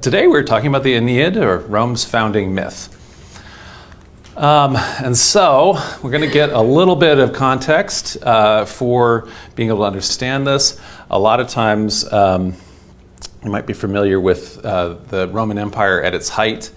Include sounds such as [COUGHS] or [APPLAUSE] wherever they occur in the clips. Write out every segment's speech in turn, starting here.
Today we're talking about the Aeneid, or Rome's founding myth. Um, and so we're going to get a little bit of context uh, for being able to understand this. A lot of times um, you might be familiar with uh, the Roman Empire at its height.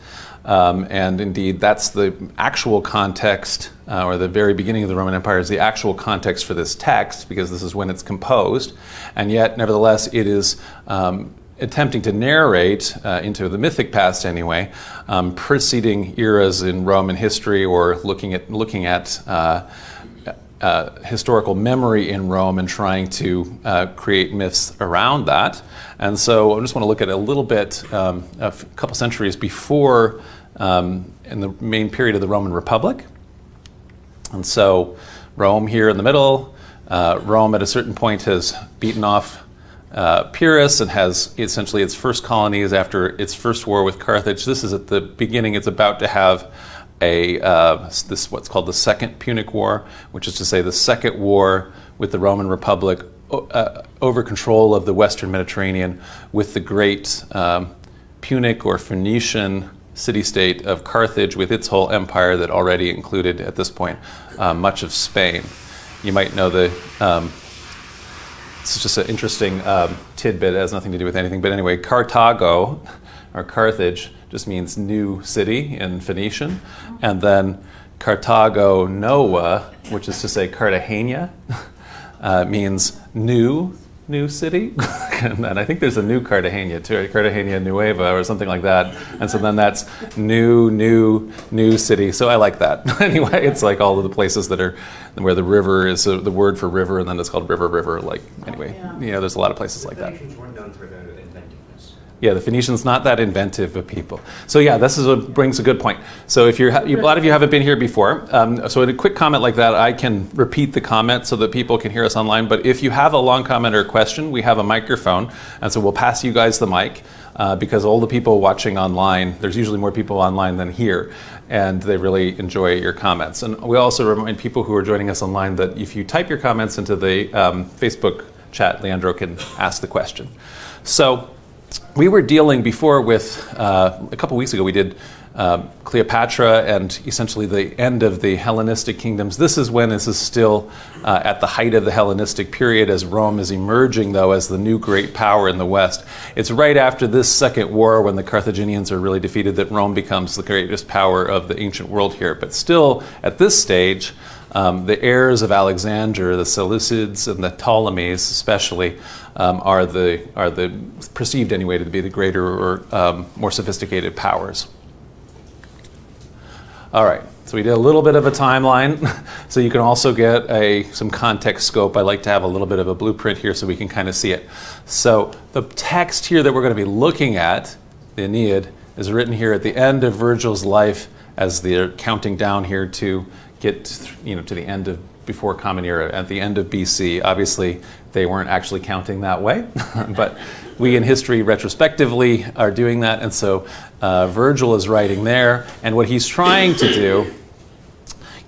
Um, and indeed, that's the actual context, uh, or the very beginning of the Roman Empire is the actual context for this text, because this is when it's composed. And yet, nevertheless, it is um, attempting to narrate uh, into the mythic past anyway, um, preceding eras in Roman history or looking at looking at uh, uh, historical memory in Rome and trying to uh, create myths around that. And so I just want to look at a little bit, um, a couple centuries before, um, in the main period of the Roman Republic. And so Rome here in the middle. Uh, Rome at a certain point has beaten off uh, Pyrrhus and has essentially its first colonies after its first war with Carthage. This is at the beginning. It's about to have a uh, this what's called the Second Punic War, which is to say the second war with the Roman Republic uh, over control of the Western Mediterranean with the great um, Punic or Phoenician city-state of Carthage with its whole empire that already included at this point uh, much of Spain. You might know the um, this is just an interesting um, tidbit. It has nothing to do with anything. But anyway, Carthago, or Carthage, just means new city in Phoenician. And then Carthago Nova, which is to say Cartagena, [LAUGHS] uh, means new new city. [LAUGHS] and I think there's a new Cartagena too, Cartagena Nueva or something like that. And so then that's new, new, new city. So I like that. [LAUGHS] anyway, it's like all of the places that are where the river is uh, the word for river, and then it's called river, river. Like anyway, yeah. you know, there's a lot of places like that. Yeah, the Phoenicians not that inventive of people. So yeah, this is what brings a good point. So if you're, you, a lot of you haven't been here before, um, so in a quick comment like that, I can repeat the comment so that people can hear us online. But if you have a long comment or question, we have a microphone, and so we'll pass you guys the mic. Uh, because all the people watching online, there's usually more people online than here, and they really enjoy your comments. And we also remind people who are joining us online that if you type your comments into the um, Facebook chat, Leandro can ask the question. So we were dealing before with, uh, a couple weeks ago, we did uh, Cleopatra and essentially the end of the Hellenistic kingdoms. This is when this is still uh, at the height of the Hellenistic period as Rome is emerging, though, as the new great power in the West. It's right after this second war when the Carthaginians are really defeated that Rome becomes the greatest power of the ancient world here. But still, at this stage, um, the heirs of Alexander, the Seleucids and the Ptolemies, especially, um, are the are the perceived anyway to be the greater or um, more sophisticated powers. All right, so we did a little bit of a timeline, [LAUGHS] so you can also get a some context scope. I like to have a little bit of a blueprint here so we can kind of see it. So the text here that we're going to be looking at, the Aeneid, is written here at the end of Virgil's life as they're counting down here to get you know to the end of before Common Era at the end of BC. Obviously, they weren't actually counting that way, [LAUGHS] but we in history retrospectively are doing that, and so uh, Virgil is writing there, and what he's trying to do,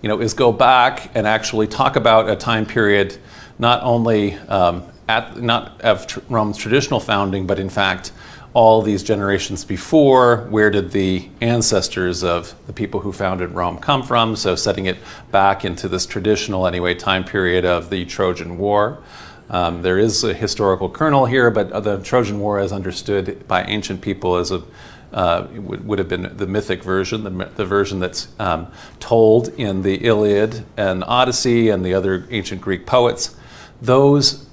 you know, is go back and actually talk about a time period not only um, at not of tr Rome's traditional founding, but in fact all these generations before, where did the ancestors of the people who founded Rome come from? So setting it back into this traditional, anyway, time period of the Trojan War. Um, there is a historical kernel here, but the Trojan War, as understood by ancient people, as a uh, would, would, have been the mythic version, the, the version that's um, told in the Iliad and Odyssey and the other ancient Greek poets. Those,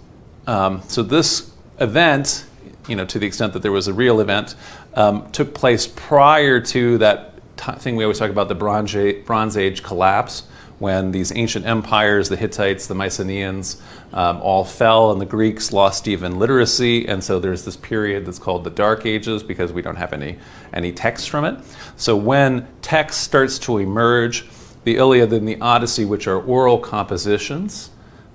um, so this event you know, to the extent that there was a real event, um, took place prior to that thing we always talk about, the Bronze Age, Bronze Age collapse, when these ancient empires, the Hittites, the Mycenaeans, um, all fell, and the Greeks lost even literacy, and so there's this period that's called the Dark Ages because we don't have any any text from it. So when text starts to emerge, the Iliad and the Odyssey, which are oral compositions,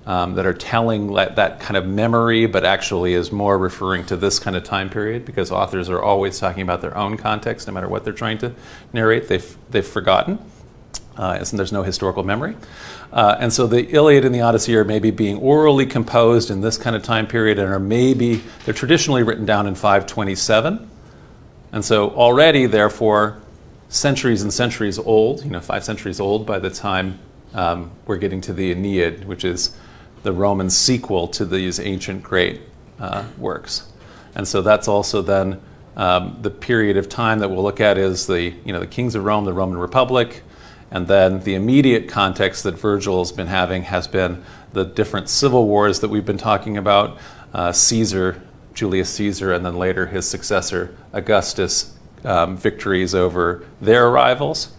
um, that are telling that kind of memory, but actually is more referring to this kind of time period because authors are always talking about their own context, no matter what they're trying to narrate. They've, they've forgotten. Uh, and there's no historical memory. Uh, and so the Iliad and the Odyssey are maybe being orally composed in this kind of time period and are maybe, they're traditionally written down in 527. And so already, therefore, centuries and centuries old, you know, five centuries old by the time um, we're getting to the Aeneid, which is the Roman sequel to these ancient great uh, works. And so that's also then um, the period of time that we'll look at is the, you know, the kings of Rome, the Roman Republic, and then the immediate context that Virgil has been having has been the different civil wars that we've been talking about, uh, Caesar, Julius Caesar, and then later his successor, Augustus, um, victories over their rivals.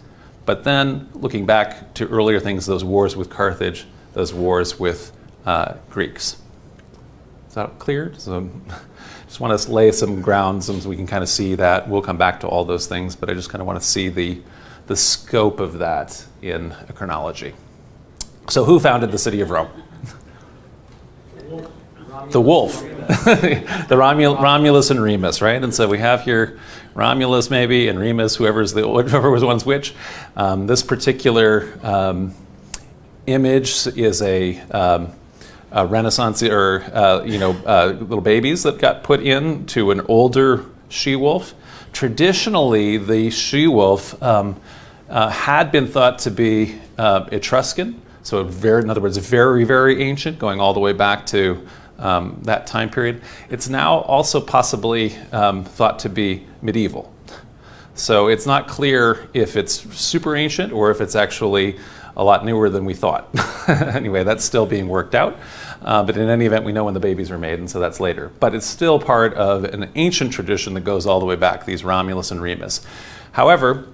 But then looking back to earlier things, those wars with Carthage, those wars with uh, Greeks. Is that clear? So, [LAUGHS] just want to lay some grounds so we can kind of see that. We'll come back to all those things, but I just kind of want to see the, the scope of that in a chronology. So, who founded the city of Rome? The wolf. [LAUGHS] the Romul- Romulus and Remus, right? And so we have here Romulus maybe and Remus, whoever's the, [LAUGHS] whoever was one's which. Um, this particular um, image is a um, uh, Renaissance or uh, you know uh, little babies that got put into an older she wolf. Traditionally, the she wolf um, uh, had been thought to be uh, Etruscan, so very, in other words, very very ancient, going all the way back to um, that time period. It's now also possibly um, thought to be medieval. So it's not clear if it's super ancient or if it's actually a lot newer than we thought. [LAUGHS] anyway, that's still being worked out. Uh, but in any event, we know when the babies were made, and so that's later. But it's still part of an ancient tradition that goes all the way back, these Romulus and Remus. However,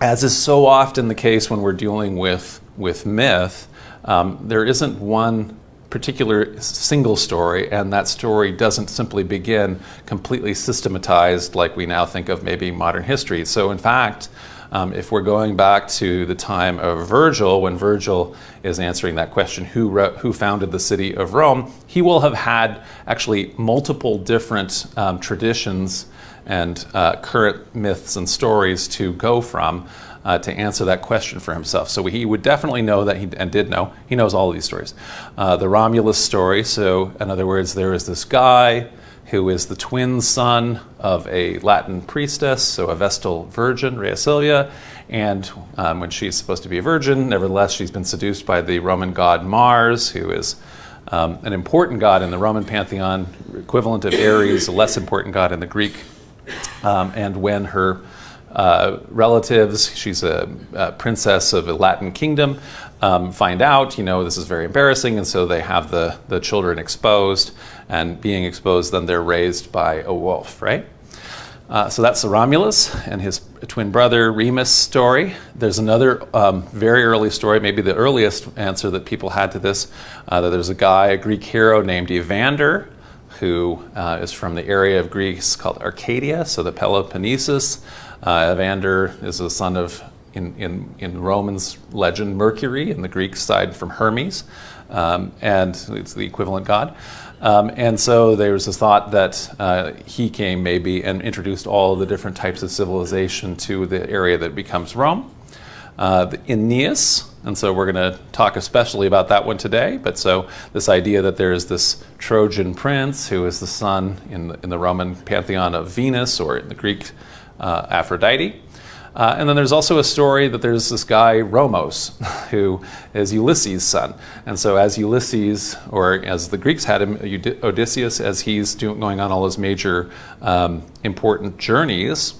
as is so often the case when we're dealing with, with myth, um, there isn't one particular single story, and that story doesn't simply begin completely systematized like we now think of maybe modern history. So, in fact, um, if we're going back to the time of Virgil, when Virgil is answering that question, who, who founded the city of Rome, he will have had actually multiple different um, traditions and uh, current myths and stories to go from. Uh, to answer that question for himself. So he would definitely know that he and did know. He knows all of these stories. Uh, the Romulus story. So in other words, there is this guy who is the twin son of a Latin priestess, so a Vestal virgin, Rhea Silvia. And um, when she's supposed to be a virgin, nevertheless, she's been seduced by the Roman god Mars, who is um, an important god in the Roman pantheon, equivalent of Ares, a less important god in the Greek. Um, and when her uh, relatives, she's a, a, princess of a Latin kingdom, um, find out, you know, this is very embarrassing, and so they have the, the children exposed, and being exposed, then they're raised by a wolf, right? Uh, so that's the Romulus and his twin brother Remus story. There's another um, very early story, maybe the earliest answer that people had to this. Uh, that there's a guy, a Greek hero named Evander, who uh, is from the area of Greece called Arcadia, so the Peloponnesus. Uh, Evander is the son of, in, in, in Romans legend, Mercury, in the Greek side from Hermes, um, and it's the equivalent god. Um, and so there was this thought that uh, he came maybe and introduced all the different types of civilization to the area that becomes Rome. Uh, the Aeneas, and so we're going to talk especially about that one today. But so this idea that there is this Trojan prince who is the son in the, in the Roman pantheon of Venus or in the Greek uh, Aphrodite. Uh, and then there's also a story that there's this guy, Romos, [LAUGHS] who is Ulysses' son. And so, as Ulysses, or as the Greeks had him, Odysseus, as he's doing, going on all his major um, important journeys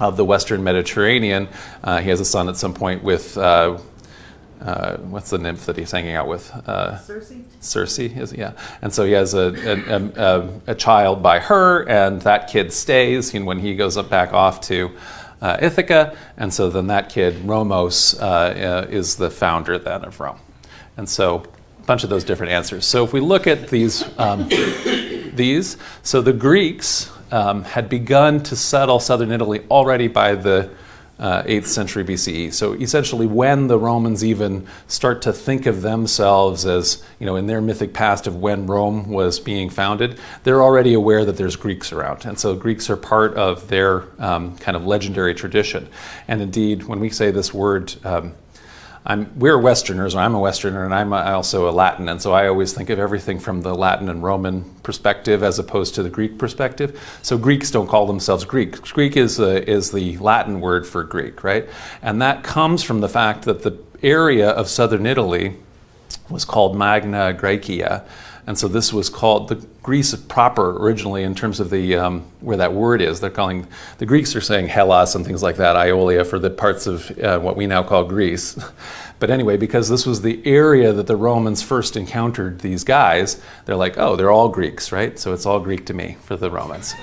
of the Western Mediterranean, uh, he has a son at some point with. Uh, what's the nymph that he's hanging out with? Uh, Circe. Circe, is yeah. And so he has a, a, a, a, child by her, and that kid stays. And when he goes up back off to uh, Ithaca, and so then that kid Romos uh, uh, is the founder then of Rome. And so a bunch of those different answers. So if we look at these, um, [COUGHS] these, so the Greeks um, had begun to settle southern Italy already by the uh, 8th century BCE. So essentially, when the Romans even start to think of themselves as, you know, in their mythic past of when Rome was being founded, they're already aware that there's Greeks around. And so Greeks are part of their um, kind of legendary tradition. And indeed, when we say this word, um, I'm, we're Westerners, or I'm a Westerner, and I'm a, also a Latin, and so I always think of everything from the Latin and Roman perspective as opposed to the Greek perspective. So Greeks don't call themselves Greek. Greek is, a, is the Latin word for Greek, right? And that comes from the fact that the area of southern Italy was called Magna Graecia. And so this was called the Greece proper originally in terms of the um, where that word is. They're calling the Greeks are saying Hellas and things like that, Iolia for the parts of uh, what we now call Greece. [LAUGHS] but anyway, because this was the area that the Romans first encountered these guys, they're like, oh, they're all Greeks, right? So it's all Greek to me for the Romans.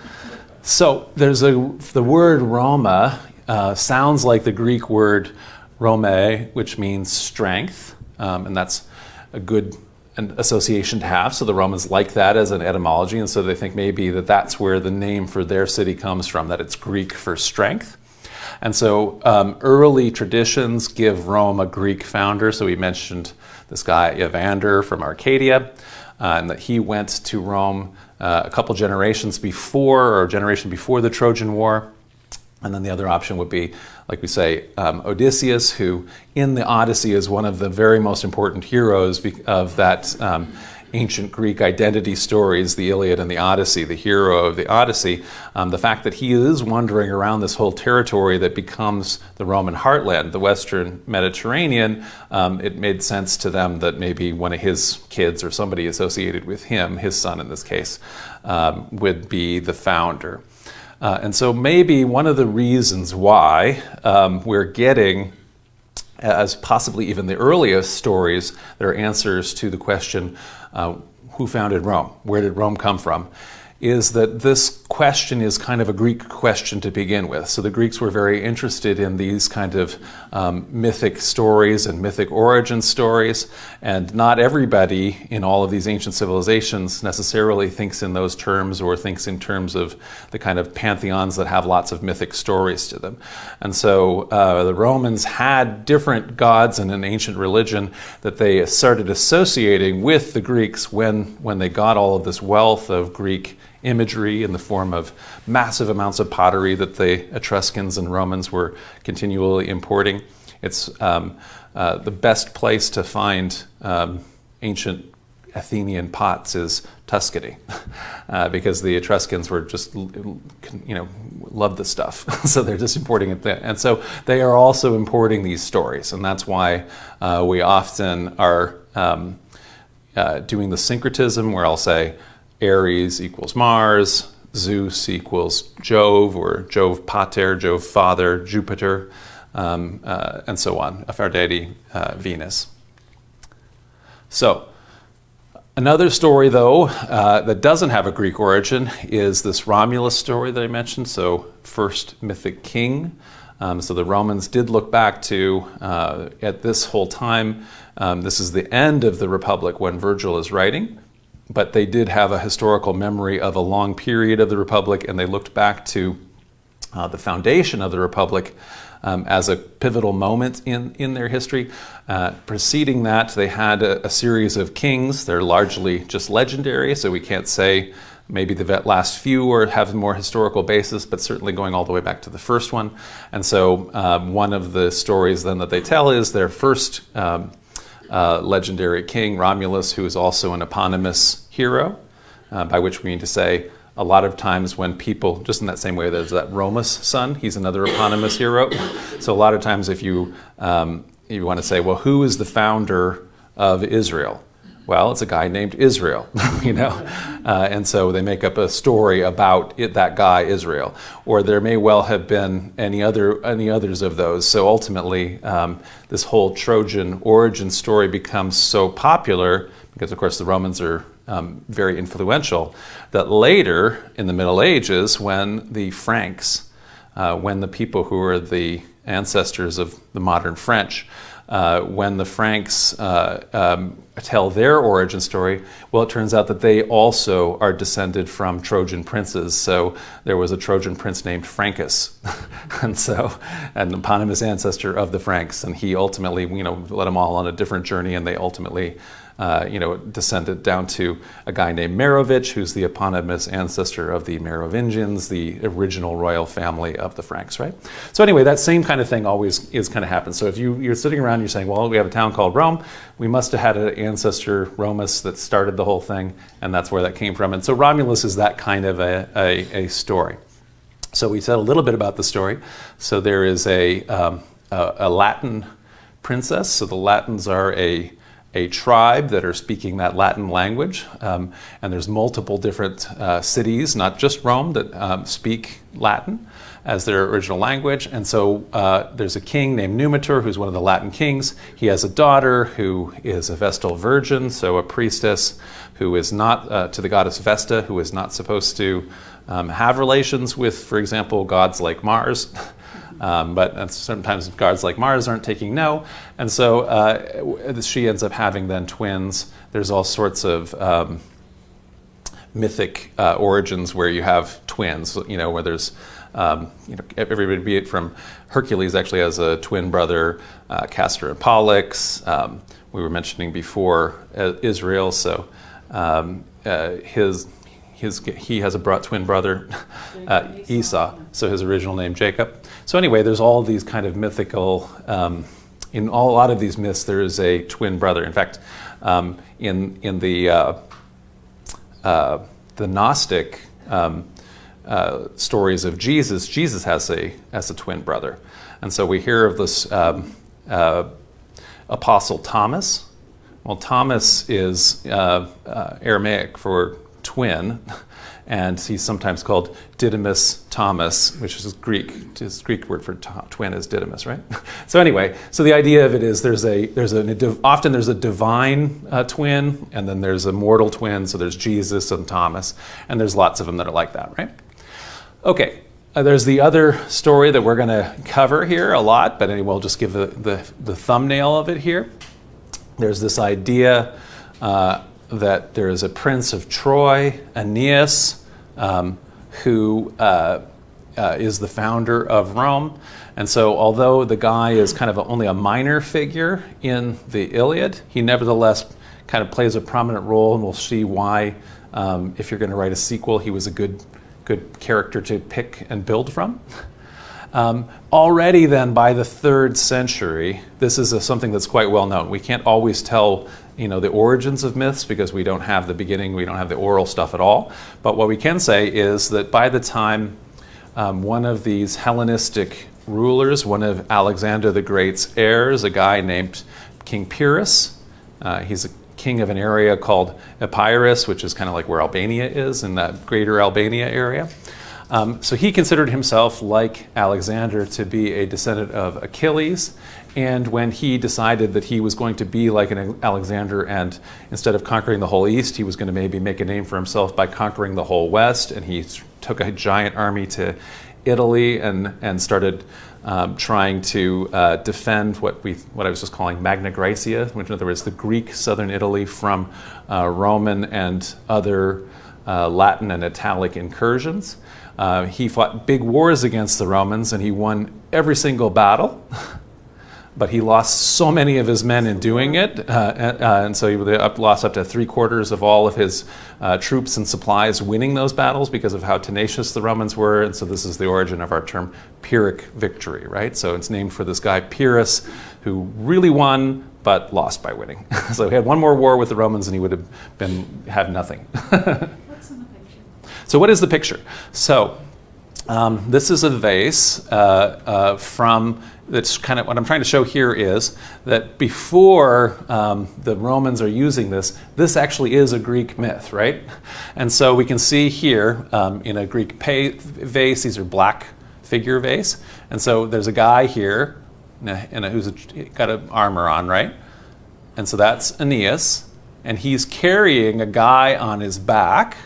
[LAUGHS] so there's a the word Roma uh, sounds like the Greek word Rome, which means strength, um, and that's a good an association to have. So the Romans like that as an etymology, and so they think maybe that that's where the name for their city comes from, that it's Greek for strength. And so um, early traditions give Rome a Greek founder. So we mentioned this guy Evander from Arcadia, uh, and that he went to Rome uh, a couple generations before, or a generation before the Trojan War. And then the other option would be, like we say, um, Odysseus, who in the Odyssey is one of the very most important heroes of that um, ancient Greek identity stories, the Iliad and the Odyssey, the hero of the Odyssey. Um, the fact that he is wandering around this whole territory that becomes the Roman heartland, the Western Mediterranean, um, it made sense to them that maybe one of his kids or somebody associated with him, his son in this case, um, would be the founder. Uh, and so maybe one of the reasons why um, we're getting, as possibly even the earliest stories, that are answers to the question, uh, who founded Rome? Where did Rome come from? is that this question is kind of a Greek question to begin with. So the Greeks were very interested in these kind of um, mythic stories and mythic origin stories, and not everybody in all of these ancient civilizations necessarily thinks in those terms or thinks in terms of the kind of pantheons that have lots of mythic stories to them. And so uh, the Romans had different gods in an ancient religion that they started associating with the Greeks when, when they got all of this wealth of Greek imagery in the form of massive amounts of pottery that the Etruscans and Romans were continually importing. It's um, uh, the best place to find um, ancient Athenian pots is Tuscany, [LAUGHS] uh, because the Etruscans were just, you know, loved the stuff, [LAUGHS] so they're just importing it there. And so they are also importing these stories, and that's why uh, we often are um, uh, doing the syncretism, where I'll say, Ares equals Mars, Zeus equals Jove, or Jove Pater, Jove Father, Jupiter, um, uh, and so on, Aphrodite, uh, Venus. So, another story, though, uh, that doesn't have a Greek origin is this Romulus story that I mentioned. So, first mythic king. Um, so, the Romans did look back to, uh, at this whole time, um, this is the end of the Republic when Virgil is writing but they did have a historical memory of a long period of the Republic, and they looked back to uh, the foundation of the Republic um, as a pivotal moment in, in their history. Uh, preceding that, they had a, a, series of kings. They're largely just legendary, so we can't say maybe the last few or have more historical basis, but certainly going all the way back to the first one. And so, um, one of the stories then that they tell is their first. Um, uh, legendary king, Romulus, who is also an eponymous hero, uh, by which we mean to say a lot of times when people, just in that same way, there's that Romus son, he's another eponymous hero. So a lot of times if you, um, you want to say, well, who is the founder of Israel? Well, it's a guy named Israel, [LAUGHS] you know, uh, and so they make up a story about it, that guy Israel, or there may well have been any other any others of those. So ultimately, um, this whole Trojan origin story becomes so popular because, of course, the Romans are um, very influential. That later in the Middle Ages, when the Franks, uh, when the people who are the ancestors of the modern French uh, when the Franks uh, um, tell their origin story, well, it turns out that they also are descended from Trojan princes. So there was a Trojan prince named Francus, [LAUGHS] and so an eponymous ancestor of the Franks, and he ultimately, you know, led them all on a different journey, and they ultimately uh, you know, descended down to a guy named Merovech, who's the eponymous ancestor of the Merovingians, the original royal family of the Franks, right? So anyway, that same kind of thing always is kind of happens. So if you, you're sitting around, you're saying, well, we have a town called Rome. We must have had an ancestor, Romus, that started the whole thing, and that's where that came from. And so Romulus is that kind of a, a, a story. So we said a little bit about the story. So there is a, um, a, a Latin princess. So the Latins are a a tribe that are speaking that Latin language. Um, and there's multiple different uh, cities, not just Rome, that um, speak Latin as their original language. And so uh, there's a king named Numitor, who's one of the Latin kings. He has a daughter who is a Vestal Virgin, so a priestess who is not, uh, to the goddess Vesta, who is not supposed to um, have relations with, for example, gods like Mars. [LAUGHS] Um, but sometimes gods like Mars aren't taking no. And so uh, she ends up having then twins. There's all sorts of um, mythic uh, origins where you have twins, you know, where there's, um, you know, everybody, be it from Hercules actually has a twin brother, uh, Castor and Pollux. Um, we were mentioning before uh, Israel, so um, uh, his his, he has a twin brother, [LAUGHS] uh, Esau, so his original name Jacob. So anyway, there's all these kind of mythical. Um, in all, a lot of these myths, there is a twin brother. In fact, um, in in the uh, uh, the Gnostic um, uh, stories of Jesus, Jesus has a has a twin brother, and so we hear of this um, uh, apostle Thomas. Well, Thomas is uh, Aramaic for twin, [LAUGHS] and he's sometimes called Didymus Thomas, which is Greek. His Greek word for twin is Didymus, right? [LAUGHS] so anyway, so the idea of it is there's a there's a often there's a divine uh, twin, and then there's a mortal twin. So there's Jesus and Thomas, and there's lots of them that are like that, right? Okay. Uh, there's the other story that we're going to cover here a lot, but anyway, we'll just give the, the, the thumbnail of it here. There's this idea uh, that there is a prince of Troy, Aeneas, um, who uh, uh, is the founder of Rome. And so, although the guy is kind of a, only a minor figure in the Iliad, he nevertheless kind of plays a prominent role, and we'll see why, um, if you're going to write a sequel, he was a good, good character to pick and build from. Um, already, then, by the third century, this is a, something that's quite well known. We can't always tell you know, the origins of myths because we don't have the beginning, we don't have the oral stuff at all. But what we can say is that by the time um, one of these Hellenistic rulers, one of Alexander the Great's heirs, a guy named King Pyrrhus, uh, he's a king of an area called Epirus, which is kind of like where Albania is in that greater Albania area. Um, so he considered himself, like Alexander, to be a descendant of Achilles. And when he decided that he was going to be like an Alexander and instead of conquering the whole East, he was going to maybe make a name for himself by conquering the whole West, and he took a giant army to Italy and, and started um, trying to uh, defend what, we, what I was just calling Magna Graecia, which in other words, the Greek southern Italy from uh, Roman and other uh, Latin and Italic incursions. Uh, he fought big wars against the Romans and he won every single battle. [LAUGHS] but he lost so many of his men in doing it, uh, uh, and so he lost up to three quarters of all of his uh, troops and supplies winning those battles because of how tenacious the Romans were. And so this is the origin of our term Pyrrhic victory, right? So it's named for this guy Pyrrhus, who really won but lost by winning. [LAUGHS] so he had one more war with the Romans, and he would have been had nothing. [LAUGHS] What's in the picture? So what is the picture? So. Um, this is a vase uh, uh, from that's kind of what I'm trying to show here is that before um, the Romans are using this, this actually is a Greek myth, right? And so we can see here um, in a Greek vase, these are black figure vase. And so there's a guy here in a, in a, who's a, got an armor on, right? And so that's Aeneas. And he's carrying a guy on his back.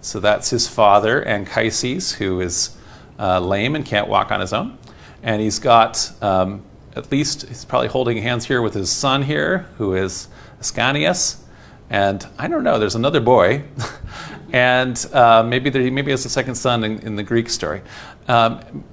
So that's his father, Anchises, who is uh, lame and can't walk on his own and he's got um, at least he's probably holding hands here with his son here, who is Ascanius, and I don't know. There's another boy, [LAUGHS] and uh, maybe there, maybe has a second son in, in the Greek story. Um,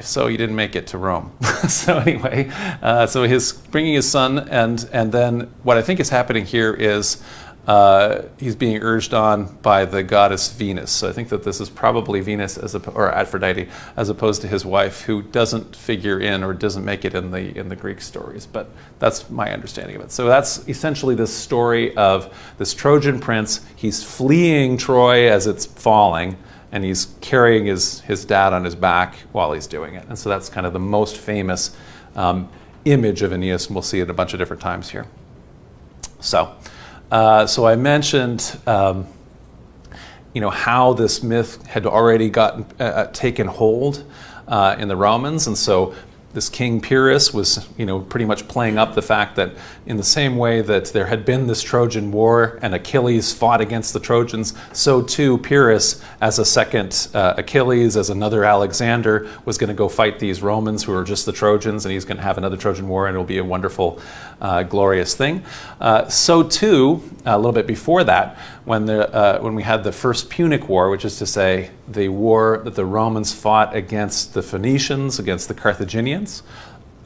so he didn't make it to Rome. [LAUGHS] so anyway, uh, so his bringing his son, and and then what I think is happening here is uh, he's being urged on by the goddess Venus. So I think that this is probably Venus as a, or Aphrodite as opposed to his wife, who doesn't figure in or doesn't make it in the in the Greek stories. But that's my understanding of it. So that's essentially this story of this Trojan prince. He's fleeing Troy as it's falling and he's carrying his, his dad on his back while he's doing it. And so that's kind of the most famous um, image of Aeneas, and we'll see it a bunch of different times here. So, uh, so I mentioned, um, you know, how this myth had already gotten uh, uh taken hold uh, in the Romans, and so this King Pyrrhus was, you know, pretty much playing up the fact that in the same way that there had been this Trojan War and Achilles fought against the Trojans, so too Pyrrhus, as a second uh, Achilles, as another Alexander, was going to go fight these Romans who were just the Trojans, and he's going to have another Trojan War, and it'll be a wonderful, uh, glorious thing. Uh, so too, a little bit before that, when, the, uh, when we had the first Punic War, which is to say the war that the Romans fought against the Phoenicians, against the Carthaginians,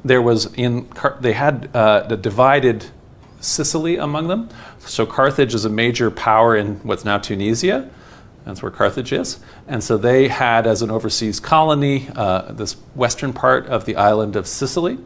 there was in they had uh, the divided Sicily among them. So Carthage is a major power in what's now Tunisia. That's where Carthage is. And so they had, as an overseas colony, uh, this western part of the island of Sicily.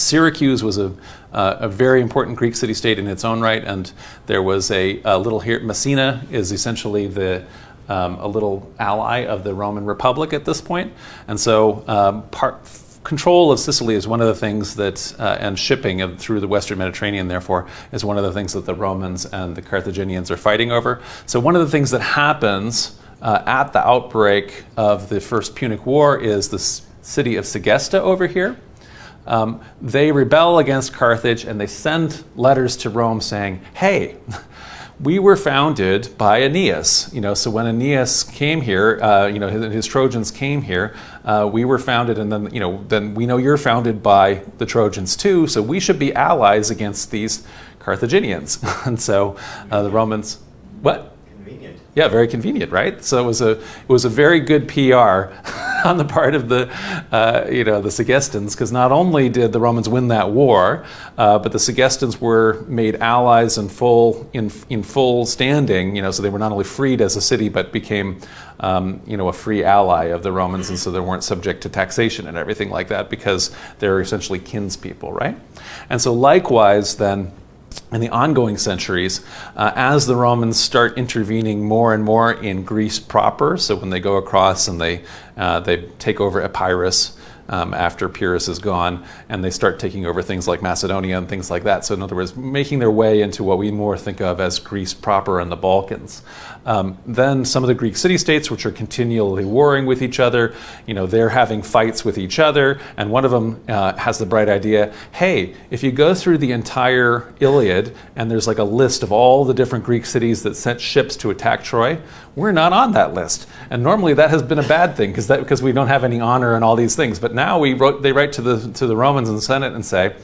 Syracuse was a, uh, a very important Greek city state in its own right, and there was a, a little here. Messina is essentially the um, a little ally of the Roman Republic at this point, and so um, part control of Sicily is one of the things that, uh, and shipping of, through the Western Mediterranean, therefore, is one of the things that the Romans and the Carthaginians are fighting over. So, one of the things that happens uh, at the outbreak of the First Punic War is the city of Segesta over here. Um, they rebel against Carthage and they send letters to Rome saying, hey, [LAUGHS] we were founded by Aeneas. You know, so when Aeneas came here, uh, you know, his, his, Trojans came here. Uh, we were founded, and then you know, then we know you're founded by the Trojans too. So we should be allies against these Carthaginians. [LAUGHS] and so uh, the Romans, what? Yeah, very convenient, right? So it was a it was a very good PR. [LAUGHS] on the part of the, uh, you know, the Segestans, because not only did the Romans win that war, uh, but the Segestans were made allies in full in in full standing. You know, so they were not only freed as a city, but became, um, you know, a free ally of the Romans, and so they weren't subject to taxation and everything like that because they're essentially kinspeople, right? And so likewise, then in the ongoing centuries, uh, as the Romans start intervening more and more in Greece proper, so when they go across and they, uh, they take over Epirus, um, after Pyrrhus is gone, and they start taking over things like Macedonia and things like that. So, in other words, making their way into what we more think of as Greece proper and the Balkans. Um, then some of the Greek city states, which are continually warring with each other, you know, they're having fights with each other, and one of them uh, has the bright idea hey, if you go through the entire Iliad and there's like a list of all the different Greek cities that sent ships to attack Troy, we're not on that list. And normally that has been a bad thing because because we don't have any honor and all these things. But now we wrote, they write to the to the Romans and the Senate and say,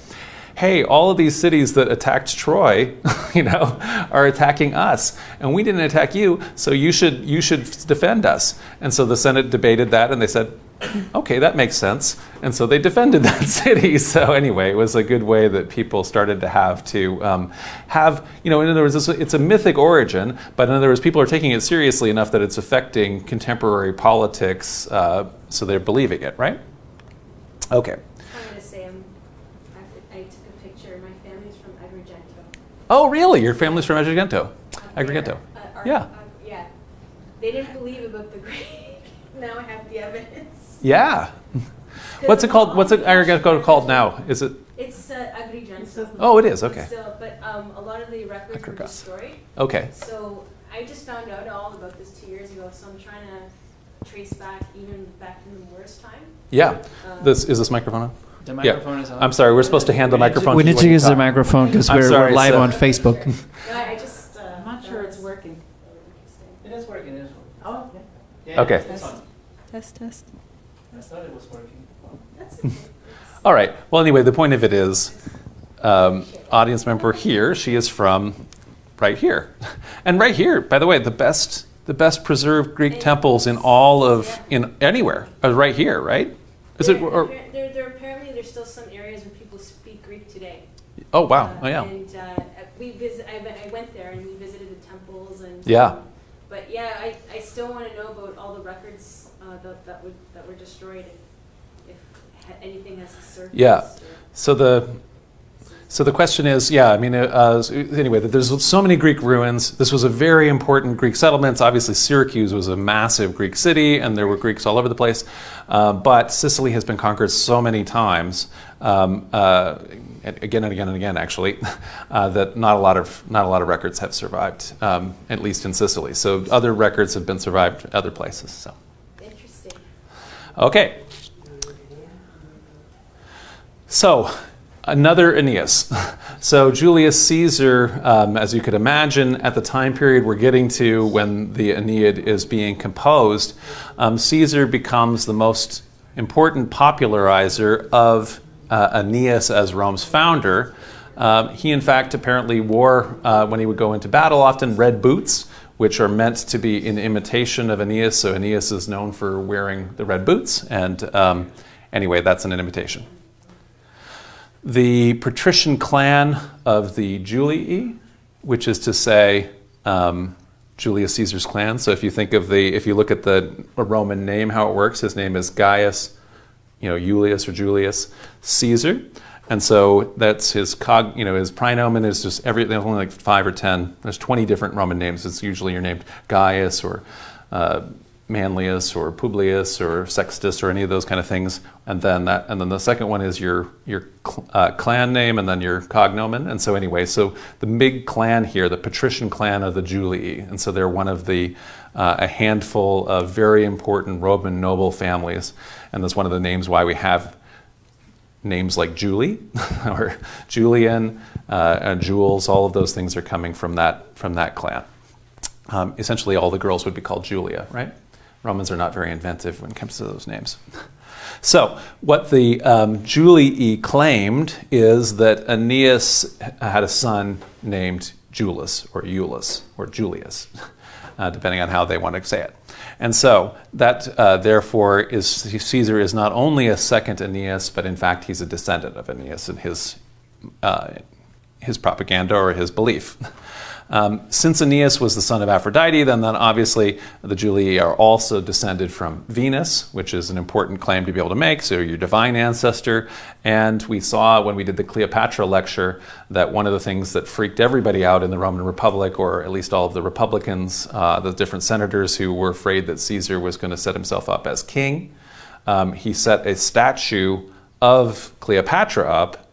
hey, all of these cities that attacked Troy, [LAUGHS] you know, are attacking us, and we didn't attack you, so you should you should defend us. And so the Senate debated that, and they said, okay, that makes sense. And so they defended [LAUGHS] that city. So anyway, it was a good way that people started to have to um, have, you know, in other words, it's a mythic origin, but in other words, people are taking it seriously enough that it's affecting contemporary politics, uh, so they're believing it, right? Okay. I'm going to say I'm, I took a picture. My family's from Agrigento. Oh, really? Your family's from Agrigento? Agrigento. Uh, yeah. Uh, yeah. They didn't believe about the Greek. [LAUGHS] now I have the evidence. Yeah. [LAUGHS] What's it called? What's it Agrigento called now? Is it? It's uh, Agrigento. Oh, it is. Okay. Still, but um, a lot of the records were destroyed. Okay. So I just found out all about this two years ago. So I'm trying to trace back even back in the worst time. Yeah. This is this microphone on? The microphone is on. I'm sorry. We're supposed to hand the microphone. We need you to when you use the microphone because we're, sorry, we're live so- on Facebook. [LAUGHS] No, I just. Uh, I'm not sure it's working. It is working. It is working. Oh, okay. Yeah, Okay. It's on. Test, test. I thought it was working. That's [LAUGHS] okay. All right. Well, anyway, the point of it is, um, audience member here. She is from right here, [LAUGHS] and right here. By the way, the best the best preserved Greek temples in all of Yeah. in anywhere, uh, right here, right? Is it? Or, there, there, there apparently there's still some areas where people speak Greek today. oh wow! Uh, Oh yeah. And uh, we visit. I went, I went there and we visited the temples and. Yeah. um, but yeah, I, I still want to know about all the records uh, that that, would, that were destroyed and if anything has surfaced. Yeah. So the so the question is, yeah, I mean, uh, uh, anyway, there's so many Greek ruins. This was a very important Greek settlement. Obviously, Syracuse was a massive Greek city, and there were Greeks all over the place. Uh, but Sicily has been conquered so many times, um, uh, again and again and again, actually, [LAUGHS] uh, that not a lot of not a lot of records have survived, um, at least in Sicily. So other records have been survived other places. So Interesting. okay. So, another Aeneas. [LAUGHS] So, Julius Caesar, um, as you could imagine, at the time period we're getting to when the Aeneid is being composed, um, Caesar becomes the most important popularizer of uh, Aeneas as Rome's founder. Um, he, in fact, apparently wore, uh, when he would go into battle, often red boots, which are meant to be in imitation of Aeneas. So, Aeneas is known for wearing the red boots. And um, anyway, that's an imitation the patrician clan of the Julii, which is to say um, Julius Caesar's clan. So if you think of the, if you look at the Roman name, how it works, his name is Gaius, you know, Julius or Julius Caesar. And so that's his cog, you know, his praenomen is just every, there's only like five or ten. There's 20 different Roman names. It's usually you're named Gaius or uh, Manlius or Publius or Sextus or any of those kind of things, and then that, and then the second one is your your cl- uh, clan name and then your cognomen. And so anyway, so the big clan here, the patrician clan of the Julii, and so they're one of the uh, a handful of very important Roman noble families, and that's one of the names why we have names like Julie [LAUGHS] or Julian, uh, Jules. All of those things are coming from that from that clan. Um, essentially, all the girls would be called Julia, right? Romans are not very inventive when it comes to those names. [LAUGHS] So, what the um, Julii claimed is that Aeneas had a son named Julius or Iulus or Julius, [LAUGHS] uh, depending on how they want to say it. And so, that uh, therefore is Caesar is not only a second Aeneas, but in fact he's a descendant of Aeneas in his uh, his propaganda or his belief. [LAUGHS] Um, since Aeneas was the son of Aphrodite, then, then obviously the Julii are also descended from Venus, which is an important claim to be able to make, so your divine ancestor. And we saw when we did the Cleopatra lecture that one of the things that freaked everybody out in the Roman Republic, or at least all of the Republicans, uh, the different senators who were afraid that Caesar was going to set himself up as king, um, he set a statue of Cleopatra up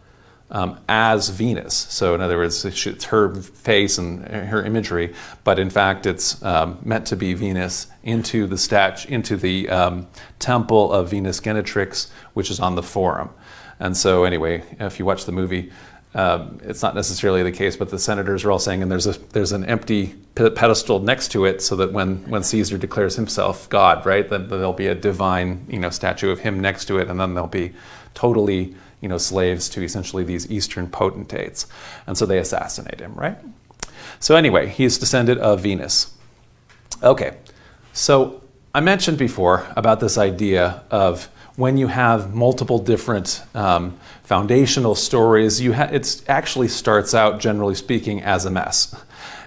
um, as Venus. So, in other words, it's her face and her imagery, but in fact, it's um, meant to be Venus into the statue, into the um, temple of Venus Genetrix, which is on the Forum. And so, anyway, if you watch the movie, um, it's not necessarily the case, but the senators are all saying, and there's a there's an empty pedestal next to it, so that when when Caesar declares himself God, right, then there'll be a divine you know statue of him next to it, and then there'll be totally you know, slaves to essentially these Eastern potentates. And so they assassinate him, right? So anyway, he's descended of Venus. Okay, so I mentioned before about this idea of when you have multiple different um, foundational stories, you it actually starts out, generally speaking, as a mess.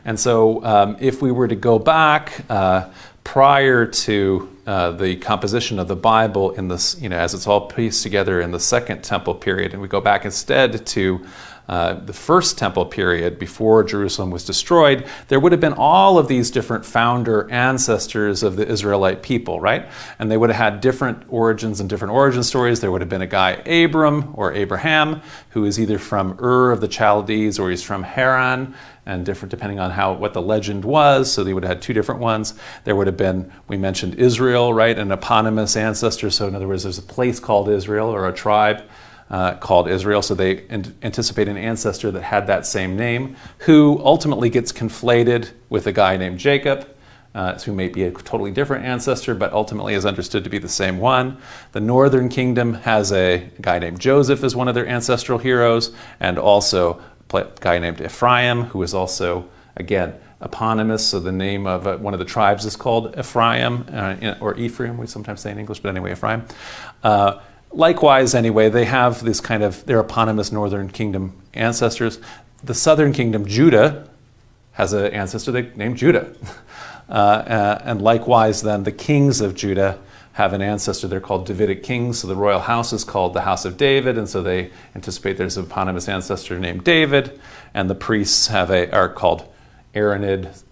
And so um, if we were to go back uh, prior to uh, the composition of the Bible in this, you know, as it's all pieced together in the Second Temple period, and we go back instead to uh, the First Temple period before Jerusalem was destroyed, there would have been all of these different founder ancestors of the Israelite people, right? And they would have had different origins and different origin stories. There would have been a guy, Abram or Abraham, who is either from Ur of the Chaldees or he's from Haran and different depending on how what the legend was. So they would have had two different ones. There would have been, we mentioned Israel, right, an eponymous ancestor. So in other words, there's a place called Israel or a tribe uh, called Israel. So they an- anticipate an ancestor that had that same name, who ultimately gets conflated with a guy named Jacob. Uh, who may be a totally different ancestor, but ultimately is understood to be the same one. The northern kingdom has a guy named Joseph as one of their ancestral heroes, and also a guy named Ephraim, who is also, again, eponymous, so the name of uh, one of the tribes is called Ephraim, uh, or Ephraim, we sometimes say in English, but anyway, Ephraim. Likewise, anyway, they have this kind of, their eponymous northern kingdom ancestors. The southern kingdom, Judah, has an ancestor named Judah. [LAUGHS] Uh, uh, and likewise, then, the kings of Judah have an ancestor. They're called Davidic kings. So the royal house is called the House of David, and so they anticipate there's an eponymous ancestor named David. And the priests have a, are called Aaronid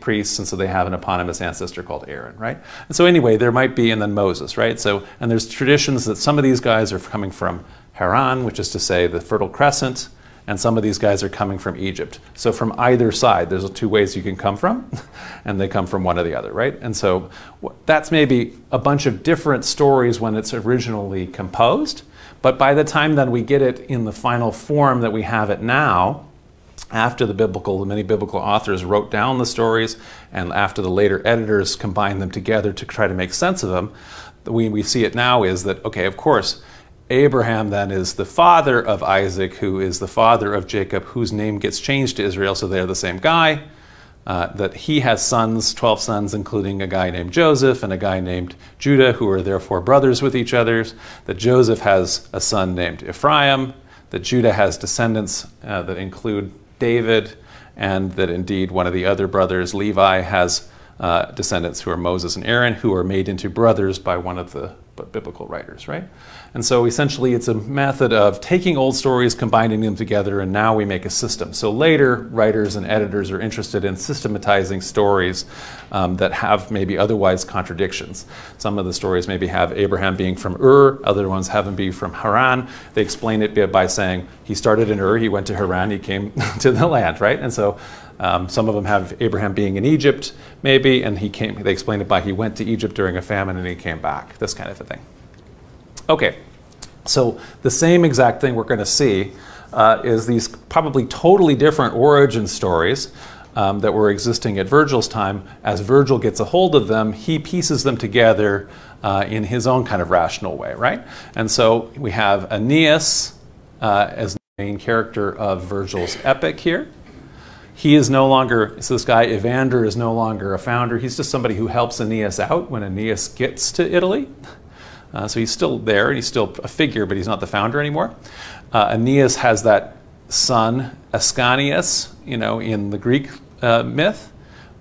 priests, and so they have an eponymous ancestor called Aaron, right? And so anyway, there might be, and then Moses, right? So, and there's traditions that some of these guys are coming from Haran, which is to say the Fertile Crescent, and some of these guys are coming from Egypt. So from either side, there's two ways you can come from, [LAUGHS] and they come from one or the other, right? And so that's maybe a bunch of different stories when it's originally composed, but by the time then we get it in the final form that we have it now, after the biblical, the many biblical authors wrote down the stories, and after the later editors combined them together to try to make sense of them, the way we see it now is that, okay, of course, Abraham then is the father of Isaac, who is the father of Jacob, whose name gets changed to Israel, so they're the same guy. Uh, that he has sons, 12 sons, including a guy named Joseph and a guy named Judah, who are therefore brothers with each other. That Joseph has a son named Ephraim. That Judah has descendants uh, that include David. And that indeed one of the other brothers, Levi, has uh, descendants who are Moses and Aaron, who are made into brothers by one of the biblical writers, right? And so essentially, it's a method of taking old stories, combining them together, and now we make a system. So later, writers and editors are interested in systematizing stories um, that have maybe otherwise contradictions. Some of the stories maybe have Abraham being from Ur, other ones have him be from Haran. They explain it by saying he started in Ur, he went to Haran, he came [LAUGHS] to the land, right? And so um, some of them have Abraham being in Egypt, maybe, and he came. They explain it by he went to Egypt during a famine and he came back. This kind of a thing. Okay, so the same exact thing we're going to see uh, is these probably totally different origin stories um, that were existing at Virgil's time. As Virgil gets a hold of them, he pieces them together uh, in his own kind of rational way, right? And so we have Aeneas uh, as the main character of Virgil's epic here. He is no longer, so this guy Evander is no longer a founder. He's just somebody who helps Aeneas out when Aeneas gets to Italy. Uh, so he's still there, he's still a figure, but he's not the founder anymore. Uh, Aeneas has that son, Ascanius, you know, in the Greek uh, myth,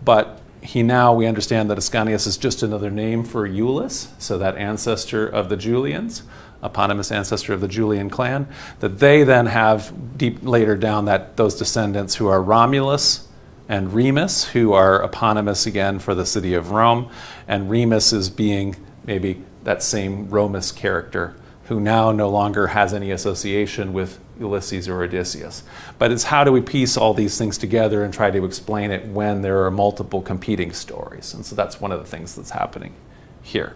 but he now, we understand that Ascanius is just another name for Iulus, so that ancestor of the Julians eponymous ancestor of the Julian clan, that they then have deep later down that those descendants who are Romulus and Remus, who are eponymous again for the city of Rome, and Remus is being maybe that same Romus character who now no longer has any association with Ulysses or Odysseus. But it's how do we piece all these things together and try to explain it when there are multiple competing stories. And so that's one of the things that's happening here.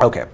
Okay,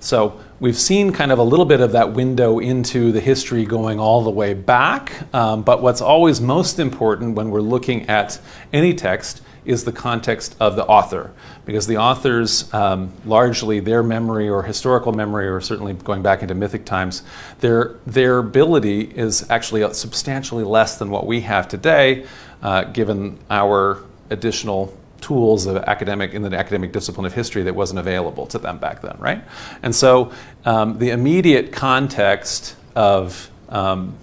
so we've seen kind of a little bit of that window into the history going all the way back. Um, but what's always most important when we're looking at any text is the context of the author. Because the authors, um, largely their memory or historical memory, or certainly going back into mythic times, their, their ability is actually substantially less than what we have today, uh, given our additional tools of academic in the academic discipline of history that wasn't available to them back then, right? And so um, the immediate context of um,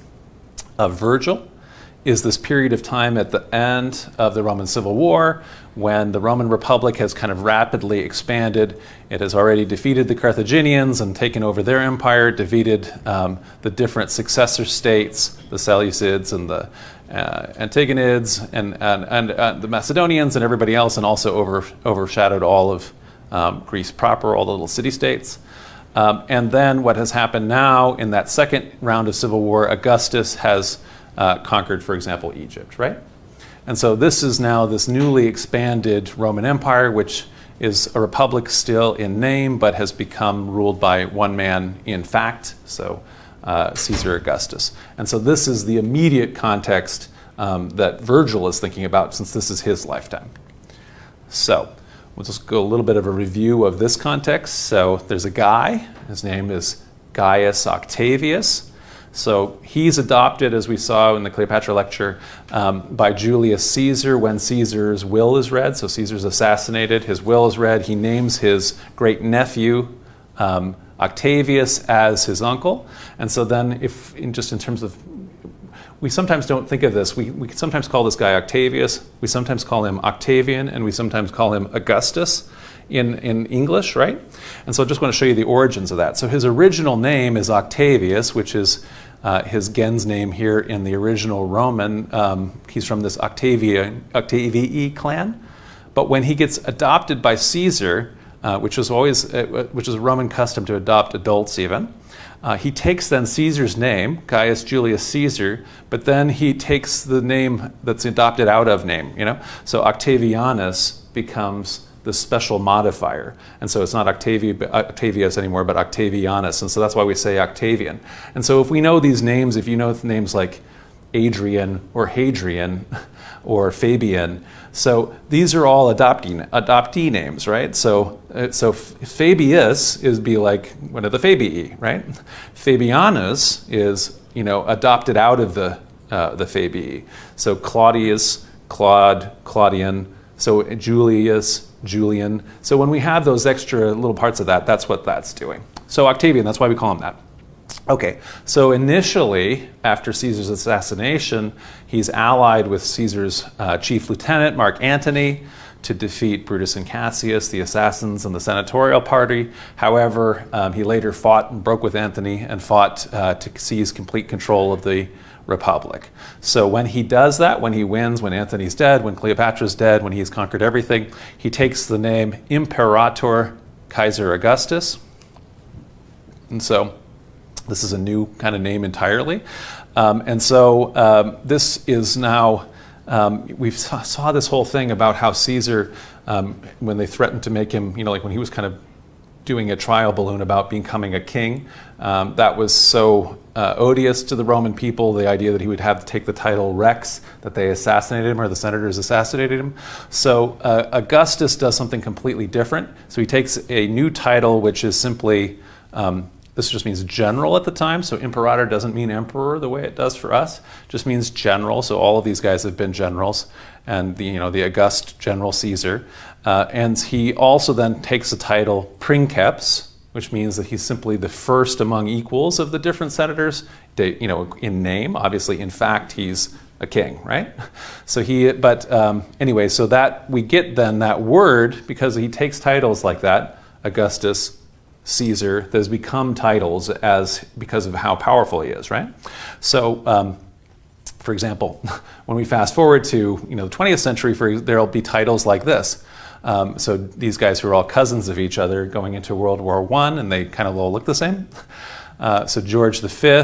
of Virgil is this period of time at the end of the Roman Civil War when the Roman Republic has kind of rapidly expanded. It has already defeated the Carthaginians and taken over their empire, defeated um, the different successor states, the Seleucids and the uh, Antigonids and, and, and uh, the Macedonians and everybody else, and also over, overshadowed all of um, Greece proper, all the little city states. Um, and then what has happened now in that second round of civil war, Augustus has uh, conquered, for example, Egypt, right? And so this is now this newly expanded Roman Empire, which is a republic still in name, but has become ruled by one man in fact. So uh, Caesar Augustus. And so this is the immediate context um, that Virgil is thinking about since this is his lifetime. So we'll just go a little bit of a review of this context. So there's a guy, his name is Gaius Octavius, So he's adopted, as we saw in the Cleopatra lecture, um, by Julius Caesar when Caesar's will is read. So Caesar's assassinated, his will is read. He names his great nephew um, Octavius as his uncle. And so then, if in just in terms of we sometimes don't think of this. We, we sometimes call this guy Octavius, we sometimes call him Octavian, and we sometimes call him Augustus in, in English, right? And so I just want to show you the origins of that. So his original name is Octavius, which is uh, his gens name here in the original Roman. Um, he's from this Octavia, Octavii clan. But when he gets adopted by Caesar, uh, which was always uh, which is a Roman custom to adopt adults even, uh, he takes then Caesar's name, Gaius Julius Caesar, but then he takes the name that's adopted out of name, you know? So Octavianus becomes the special modifier. And so it's not Octavi, Octavius anymore, but Octavianus. And so that's why we say Octavian. And so if we know these names, if you know names like Adrian or Hadrian [LAUGHS] or Fabian, so these are all adoptee, adoptee names, right? So, uh, so Fabius is be like one of the Fabii, right? Fabianus is, you know, adopted out of the, uh, the Fabii. So Claudius, Claude, Claudian, so Julius, Julian. So when we have those extra little parts of that, that's what that's doing. So Octavian, that's why we call him that. Okay, so initially, after Caesar's assassination, he's allied with Caesar's uh, chief lieutenant, Mark Antony, to defeat Brutus and Cassius, the assassins and the senatorial party. However, um, he later fought and broke with Antony and fought uh, to seize complete control of the republic. So when he does that, when he wins, when Antony's dead, when Cleopatra's dead, when he's conquered everything, he takes the name Imperator Kaiser Augustus. And so this is a new kind of name entirely. Um, and so um, this is now, um, we saw, saw, this whole thing about how Caesar, um, when they threatened to make him, you know, like when he was kind of doing a trial balloon about becoming a king, um, that was so uh, odious to the Roman people, the idea that he would have to take the title Rex, that they assassinated him or the senators assassinated him. So uh, Augustus does something completely different. So he takes a new title, which is simply um, this just means general at the time, so imperator doesn't mean emperor the way it does for us. It just means general. So all of these guys have been generals, and the you know the august general Caesar. Uh, and he also then takes the title princeps, which means that he's simply the first among equals of the different senators. You know, in name, obviously, in fact, he's a king, right? [LAUGHS] So he, but um, anyway, so that we get then that word because he takes titles like that, Augustus, Caesar has become titles as because of how powerful he is, right? So, um, for example, [LAUGHS] when we fast forward to you know the 20th century, for, there'll be titles like this. Um, so these guys who are all cousins of each other going into World War One, and they kind of all look the same. [LAUGHS] Uh, so George V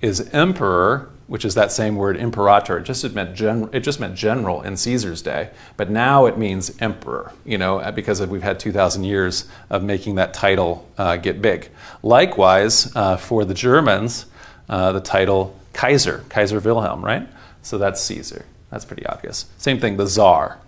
is emperor which is that same word imperator. It just meant gen- it just meant general in Caesar's day, but now it means emperor. You know, uh, because we've had 2,000 years of making that title uh, get big. Likewise, uh, for the Germans, uh, the title Kaiser, Kaiser Wilhelm, right? So that's Caesar. That's pretty obvious. Same thing, the Czar,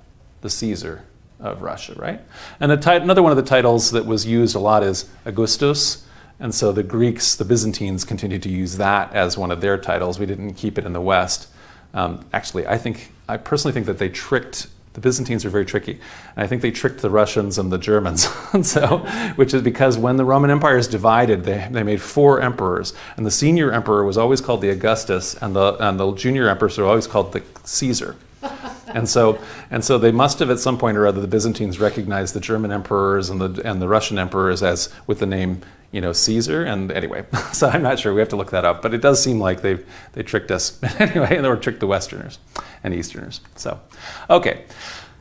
the Caesar of Russia, right? And another one of the titles that was used a lot is Augustus and so the Greeks, the Byzantines, continued to use that as one of their titles. We didn't keep it in the West. Um, actually, I think I personally think that they tricked the Byzantines are very tricky, and I think they tricked the Russians and the Germans. [LAUGHS] and so, which is because when the Roman Empire is divided, they, they made four emperors, and the senior emperor was always called the Augustus, and the and the junior emperors were always called the Caesar. [LAUGHS] and so and so they must have at some point or other the Byzantines recognized the German emperors and the and the Russian emperors as with the name you know, Caesar. And anyway, [LAUGHS] so I'm not sure. We have to look that up. But it does seem like they they tricked us [LAUGHS] anyway, and they were tricked the Westerners and Easterners. So, okay.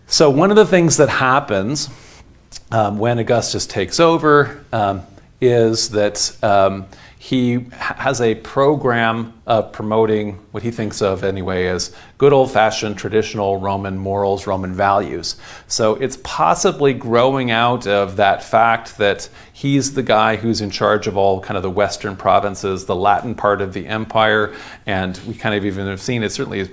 So one of the things that happens um, when Augustus takes over um, is that um, he has a program of promoting what he thinks of anyway as good old fashioned traditional Roman morals, Roman values. So it's possibly growing out of that fact that he's the guy who's in charge of all kind of the Western provinces, the Latin part of the empire, and we kind of even have seen it certainly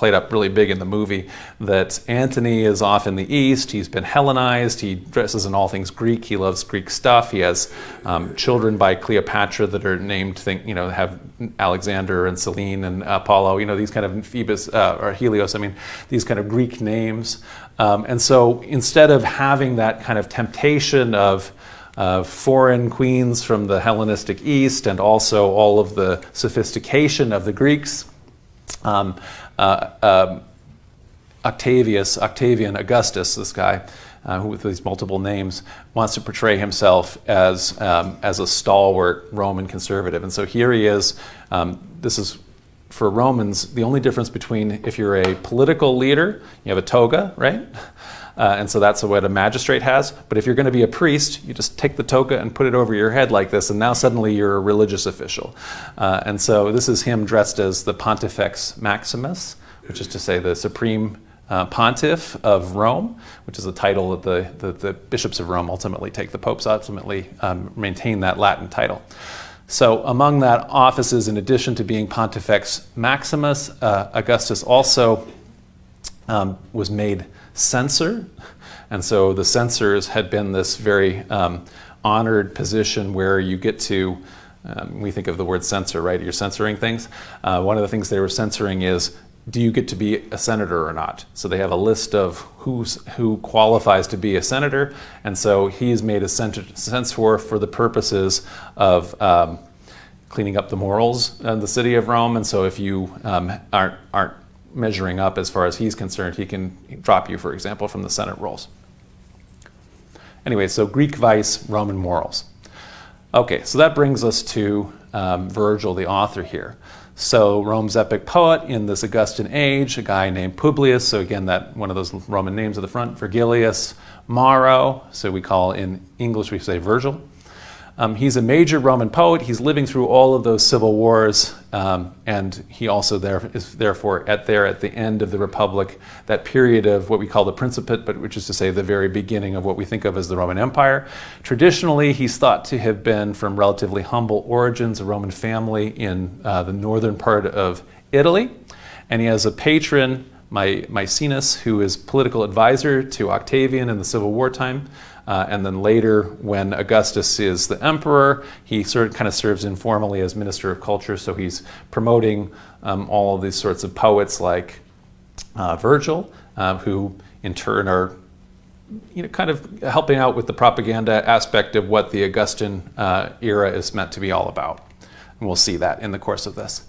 played up really big in the movie that Antony is off in the east. He's been Hellenized. He dresses in all things Greek. He loves Greek stuff. He has um, children by Cleopatra that are named, think, you know, have Alexander and Selene and Apollo, you know, these kind of Phoebus uh, or Helios, I mean, these kind of Greek names. Um, and so instead of having that kind of temptation of, uh, foreign queens from the Hellenistic East and also all of the sophistication of the Greeks. Um, um, Octavius, Octavian Augustus, this guy uh, with these multiple names, wants to portray himself as, um, as a stalwart Roman conservative. And so here he is. Um, this is for Romans the only difference between if you're a political leader, you have a toga, right? Uh, and so that's what a magistrate has. But if you're going to be a priest, you just take the toga and put it over your head like this, and now suddenly you're a religious official. Uh, and so this is him dressed as the Pontifex Maximus, which is to say the supreme uh, pontiff of Rome, which is a title that the, the, the, bishops of Rome ultimately take. The popes ultimately um, maintain that Latin title. So, among that offices, in addition to being Pontifex Maximus, uh, Augustus also um, was made censor. And so the censors had been this very um, honored position where you get to, um, we think of the word censor, right? You're censoring things. Uh, one of the things they were censoring is do you get to be a senator or not? So they have a list of who's, who qualifies to be a senator. And so he's made a censor for the purposes of um, cleaning up the morals in the city of Rome. And so if you um, aren't, aren't measuring up as far as he's concerned. He can drop you, for example, from the Senate rolls. Anyway, so Greek vice, Roman morals. Okay, so that brings us to um, Virgil, the author here. So Rome's epic poet in this Augustan age, a guy named Publius. So again, that one of those Roman names at the front, Virgilius Maro. So we call in English we say Virgil. Um, he's a major Roman poet. He's living through all of those civil wars, um, and he also there is therefore at there at the end of the Republic, that period of what we call the Principate, but which is to say the very beginning of what we think of as the Roman Empire. Traditionally, he's thought to have been from relatively humble origins, a Roman family in uh, the northern part of Italy, and he has a patron, my, Maecenas, who is political advisor to Octavian in the Civil War time. Uh, and then later, when Augustus is the emperor, he sort of kind of serves informally as minister of culture. So he's promoting um, all of these sorts of poets like uh, Virgil, uh, who in turn are you know, kind of helping out with the propaganda aspect of what the Augustan uh, era is meant to be all about. And we'll see that in the course of this.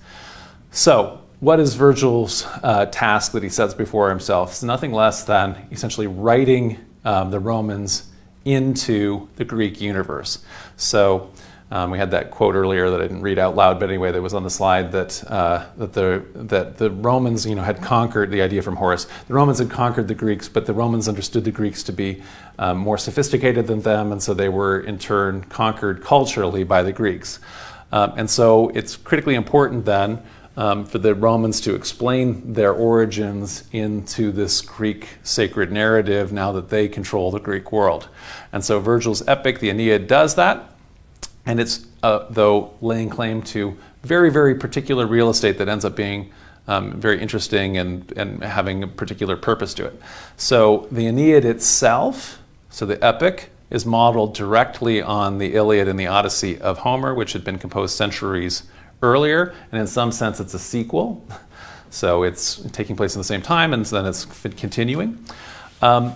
So, what is Virgil's uh, task that he sets before himself? It's nothing less than essentially writing um, the Romans into the Greek universe. So um, we had that quote earlier that I didn't read out loud, but anyway, that was on the slide that uh, that the that the Romans, you know, had conquered the idea from Horace. The Romans had conquered the Greeks, but the Romans understood the Greeks to be um, more sophisticated than them, and so they were in turn conquered culturally by the Greeks. Um, and so it's critically important then um, for the Romans to explain their origins into this Greek sacred narrative now that they control the Greek world. And so Virgil's epic, the Aeneid, does that. And it's, uh, though, laying claim to very, very particular real estate that ends up being um, very interesting and, and having a particular purpose to it. So the Aeneid itself, so the epic, is modeled directly on the Iliad and the Odyssey of Homer, which had been composed centuries earlier, and in some sense it's a sequel. [LAUGHS] So it's taking place in the same time, and then it's continuing. Um,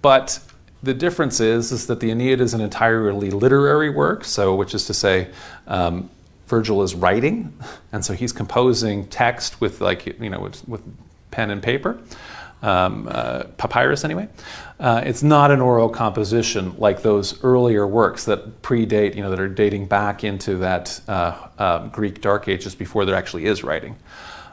but the difference is, is that the Aeneid is an entirely literary work, so which is to say, um, Virgil is writing, [LAUGHS] and so he's composing text with like you know with, with pen and paper um, uh, papyrus anyway. Uh, it's not an oral composition like those earlier works that predate, you know, that are dating back into that uh, uh Greek Dark Ages before there actually is writing.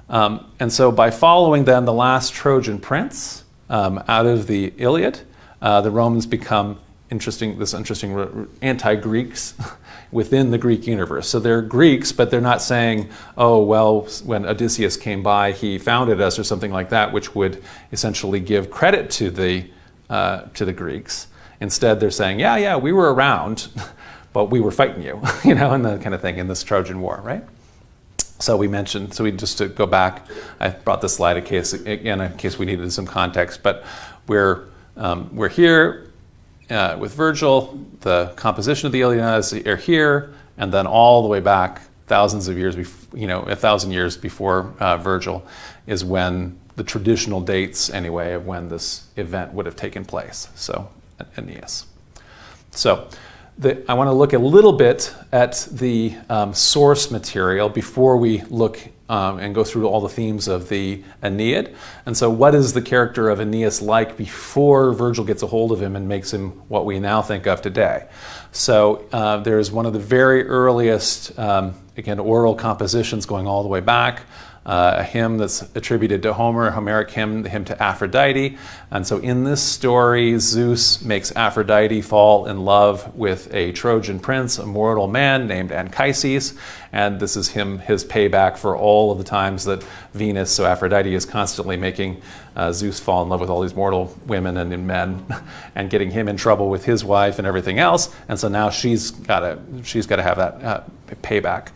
Um, and so by following then the last Trojan prince um, out of the Iliad, uh, the Romans become interesting, this interesting anti-Greeks [LAUGHS] within the Greek universe. So they're Greeks, but they're not saying, oh, well, when Odysseus came by, he founded us or something like that, which would essentially give credit to the, uh, to the Greeks. Instead, they're saying, yeah, yeah, we were around, [LAUGHS] but we were fighting you, [LAUGHS] you know, and that kind of thing in this Trojan War, right? So we mentioned, so we just to go back, I brought this slide in case, again, in case we needed some context, but we're, um, we're here uh, with Virgil, the composition of the Iliad are here, and then all the way back thousands of years, bef- you know, a thousand years before uh, Virgil is when the traditional dates, anyway, of when this event would have taken place. So, Aeneas. So, the, I want to look a little bit at the um, source material before we look um, and go through all the themes of the Aeneid. And so, what is the character of Aeneas like before Virgil gets a hold of him and makes him what we now think of today? So, uh, there's one of the very earliest, um, again, oral compositions going all the way back uh, a hymn that's attributed to Homer, a Homeric hymn, the hymn to Aphrodite. And so in this story, Zeus makes Aphrodite fall in love with a Trojan prince, a mortal man named Anchises. And this is him, his payback for all of the times that Venus, so Aphrodite, is constantly making uh, Zeus fall in love with all these mortal women and men [LAUGHS] and getting him in trouble with his wife and everything else. And so now she's got to she's got to have that uh, payback.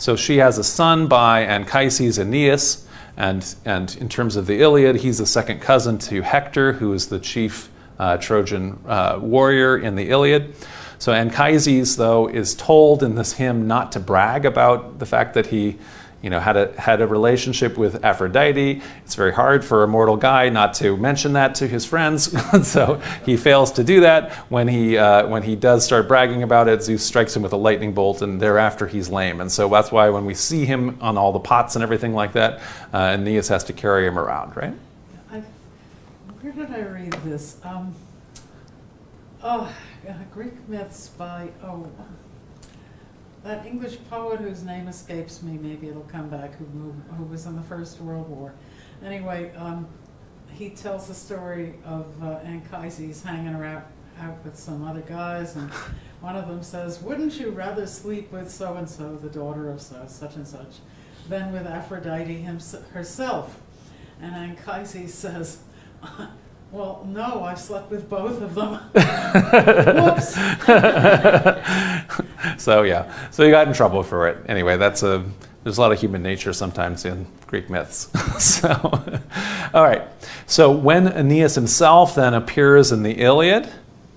So she has a son by Anchises Aeneas, and, and in terms of the Iliad, he's a second cousin to Hector, who is the chief uh, Trojan uh, warrior in the Iliad. So Anchises, though, is told in this hymn not to brag about the fact that he you know, had a, had a relationship with Aphrodite. It's very hard for a mortal guy not to mention that to his friends. [LAUGHS] so he fails to do that. When he, uh, when he does start bragging about it, Zeus strikes him with a lightning bolt, and thereafter he's lame. And so that's why when we see him on all the pots and everything like that, uh, Aeneas has to carry him around, right? I, where did I read this? Um, oh, Greek myths by, oh, that English poet whose name escapes me, maybe it'll come back, who, who was in the First World War. Anyway, um, he tells the story of uh, Anchises hanging around out with some other guys, and one of them says, "Wouldn't you rather sleep with so and so, the daughter of so such and such, than with Aphrodite herself?" And Anchises [LAUGHS] says, well, no, I slept with both of them. [LAUGHS] Whoops. [LAUGHS] so yeah, so he got in trouble for it. Anyway, that's a there's a lot of human nature sometimes in Greek myths. [LAUGHS] so, all right. So when Aeneas himself then appears in the Iliad,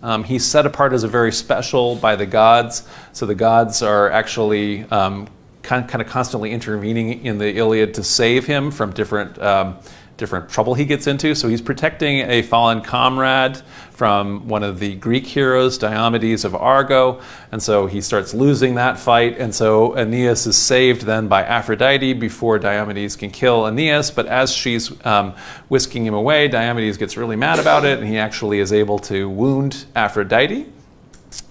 um, he's set apart as a very special by the gods. So the gods are actually um, kind, kind of constantly intervening in the Iliad to save him from different. Um, different trouble he gets into. So he's protecting a fallen comrade from one of the Greek heroes, Diomedes of Argo. And so he starts losing that fight. And so Aeneas is saved then by Aphrodite before Diomedes can kill Aeneas. But as she's um, whisking him away, Diomedes gets really mad about it and he actually is able to wound Aphrodite.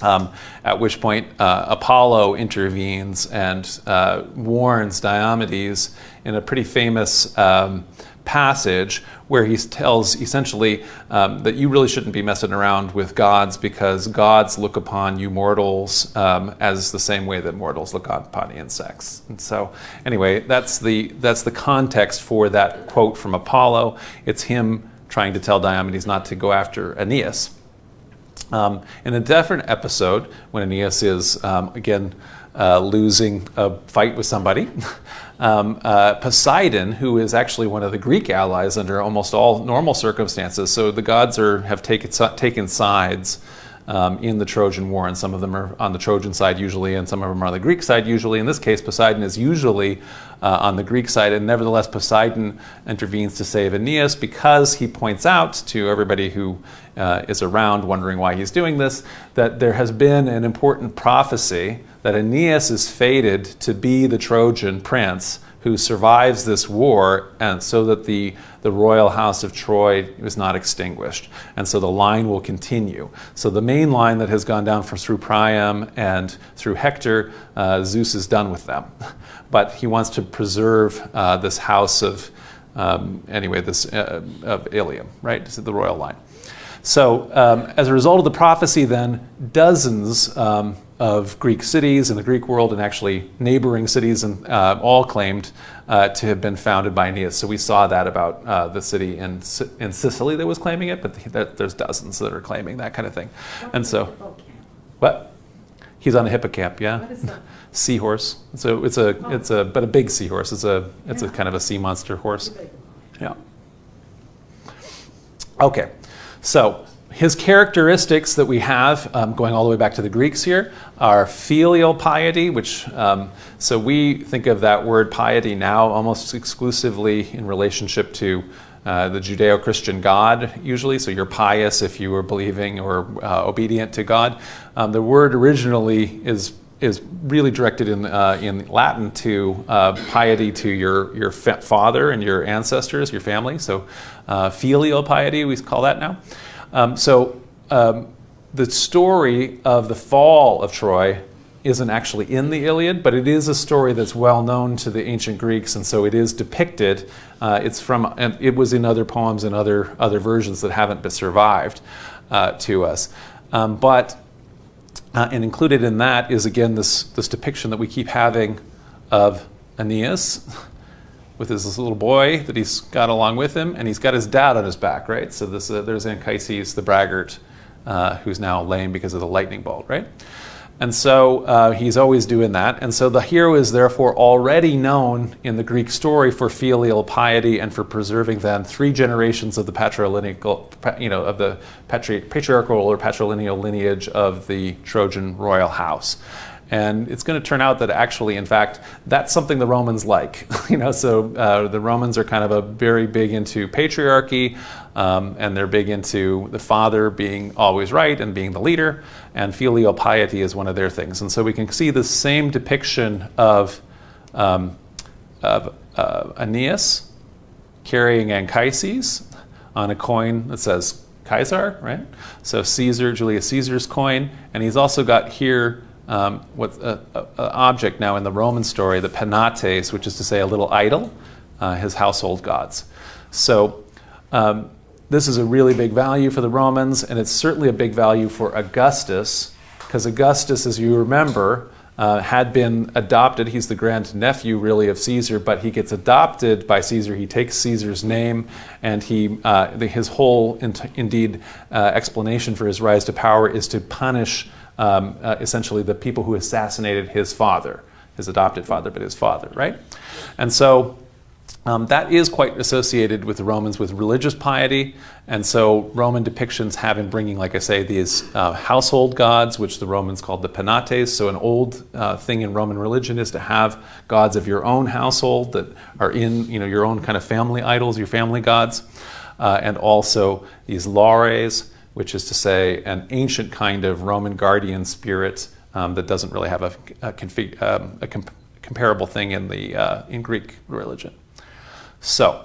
Um, at which point uh, Apollo intervenes and uh, warns Diomedes in a pretty famous um, passage where he tells essentially um, that you really shouldn't be messing around with gods because gods look upon you mortals um, as the same way that mortals look upon insects. And so, anyway, that's the that's the context for that quote from Apollo. It's him trying to tell Diomedes not to go after Aeneas. Um, in a different episode, when Aeneas is um, again uh, losing a fight with somebody. [LAUGHS] Um, uh, Poseidon, who is actually one of the Greek allies under almost all normal circumstances, so the gods are, have taken, taken sides um, in the Trojan War, and some of them are on the Trojan side usually, and some of them are on the Greek side usually. In this case, Poseidon is usually uh, on the Greek side, and nevertheless, Poseidon intervenes to save Aeneas because he points out to everybody who uh, is around wondering why he's doing this that there has been an important prophecy that Aeneas is fated to be the Trojan prince who survives this war and so that the, the royal house of Troy is not extinguished. And so the line will continue. So the main line that has gone down from, through Priam and through Hector, uh, Zeus is done with them. [LAUGHS] But he wants to preserve uh, this house of, um, anyway, this uh, of Ilium, right? This is the royal line. So um, as a result of the prophecy then, dozens um, of Greek cities in the Greek world and actually neighboring cities and uh, all claimed uh, to have been founded by Aeneas. So we saw that about uh, the city in, in Sicily that was claiming it, but the, there's dozens that are claiming that kind of thing. And so, what? He's on a hippocamp, yeah. What is that? Seahorse. So it's a, it's a, but a big seahorse. It's a, it's a kind of a sea monster horse. Yeah. Okay, so his characteristics that we have, um, going all the way back to the Greeks here, are filial piety, which, um, so we think of that word piety now almost exclusively in relationship to uh, the Judeo Christian God, usually. So you're pious if you were believing or uh, obedient to God. Um, the word originally is is really directed in, uh, in Latin to uh, piety to your, your fa- father and your ancestors, your family. So uh, filial piety, we call that now. Um, so um, the story of the fall of Troy isn't actually in the Iliad, but it is a story that's well known to the ancient Greeks, and so it is depicted. Uh, it's from, and it was in other poems and other, other versions that haven't been survived uh, to us. Um, but uh, and included in that is again this, this depiction that we keep having of Aeneas with his this little boy that he's got along with him, and he's got his dad on his back, right? So this, uh, there's Anchises, the braggart, uh, who's now lame because of the lightning bolt, right? And so uh, he's always doing that. And so the hero is therefore already known in the Greek story for filial piety and for preserving then three generations of the patrilineal, you know, of the patri- patriarchal or patrilineal lineage of the Trojan royal house. And it's going to turn out that actually, in fact, that's something the Romans like. [LAUGHS] you know, so uh, the Romans are kind of a very big into patriarchy, um, and they're big into the father being always right and being the leader. And filial piety is one of their things. And so we can see the same depiction of um, of uh, Aeneas carrying Anchises on a coin that says Caesar, right? So Caesar, Julius Caesar's coin, and he's also got here um, what's an object now in the Roman story, the penates, which is to say a little idol, uh, his household gods. So um, this is a really big value for the Romans, and it's certainly a big value for Augustus, because Augustus, as you remember, uh, had been adopted. He's the grandnephew, really, of Caesar, but he gets adopted by Caesar. He takes Caesar's name, and he, uh, the, his whole, int- indeed, uh, explanation for his rise to power is to punish um, uh, essentially the people who assassinated his father, his adopted father, but his father, right? And so um, that is quite associated with the Romans with religious piety, and so Roman depictions have in bringing, like I say, these uh, household gods, which the Romans called the penates. So an old uh, thing in Roman religion is to have gods of your own household that are in, you know, your own kind of family idols, your family gods, uh, and also these lares, which is to say an ancient kind of Roman guardian spirit um, that doesn't really have a, a, um, a comp- comparable thing in the uh, in Greek religion. So,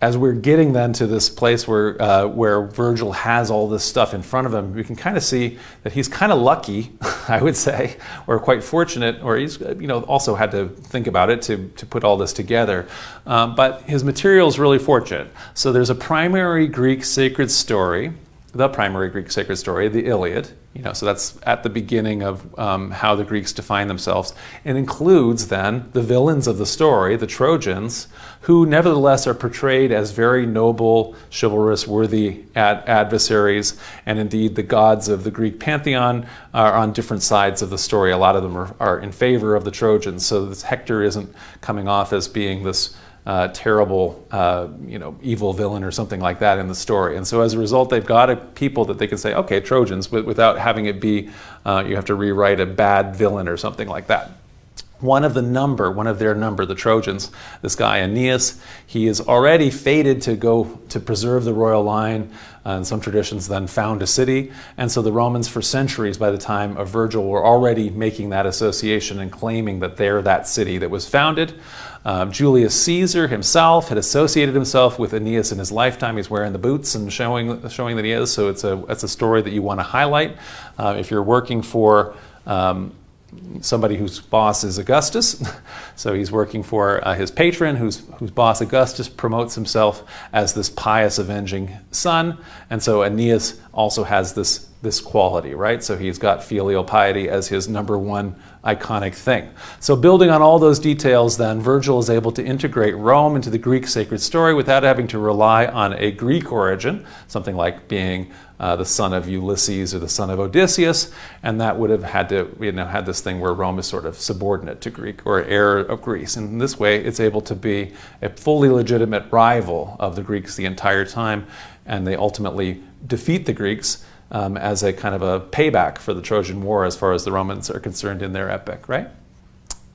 as we're getting then to this place where uh, where Virgil has all this stuff in front of him, we can kind of see that he's kind of lucky, [LAUGHS] I would say, or quite fortunate, or he's you know also had to think about it to to put all this together. Um, but his material is really fortunate. So there's a primary Greek sacred story, the primary Greek sacred story, the Iliad. You know, so that's at the beginning of um, how the Greeks define themselves. It includes then the villains of the story, the Trojans, who nevertheless are portrayed as very noble, chivalrous, worthy ad- adversaries, and indeed the gods of the Greek pantheon are on different sides of the story. A lot of them are, are in favor of the Trojans, so Hector isn't coming off as being this uh, terrible, uh, you know, evil villain or something like that in the story. And so as a result, they've got a people that they can say, okay, Trojans, without having it be, uh, you have to rewrite a bad villain or something like that. One of the number, one of their number, the Trojans, this guy Aeneas, he is already fated to go to preserve the royal line. Uh, and some traditions then found a city. And so the Romans, for centuries by the time of Virgil, were already making that association and claiming that they're that city that was founded. Um, Julius Caesar himself had associated himself with Aeneas in his lifetime. He's wearing the boots and showing, showing that he is. So it's a, it's a story that you want to highlight. Uh, if you're working for um, somebody whose boss is Augustus. [LAUGHS] so he's working for uh, his patron, whose, whose boss Augustus promotes himself as this pious, avenging son. And so Aeneas also has this this quality, right? So he's got filial piety as his number one iconic thing. So, building on all those details, then, Virgil is able to integrate Rome into the Greek sacred story without having to rely on a Greek origin, something like being uh, the son of Ulysses or the son of Odysseus, and that would have had to, you know, had this thing where Rome is sort of subordinate to Greek or heir of Greece. And in this way, it's able to be a fully legitimate rival of the Greeks the entire time, and they ultimately defeat the Greeks um, as a kind of a payback for the Trojan War as far as the Romans are concerned in their epic, right?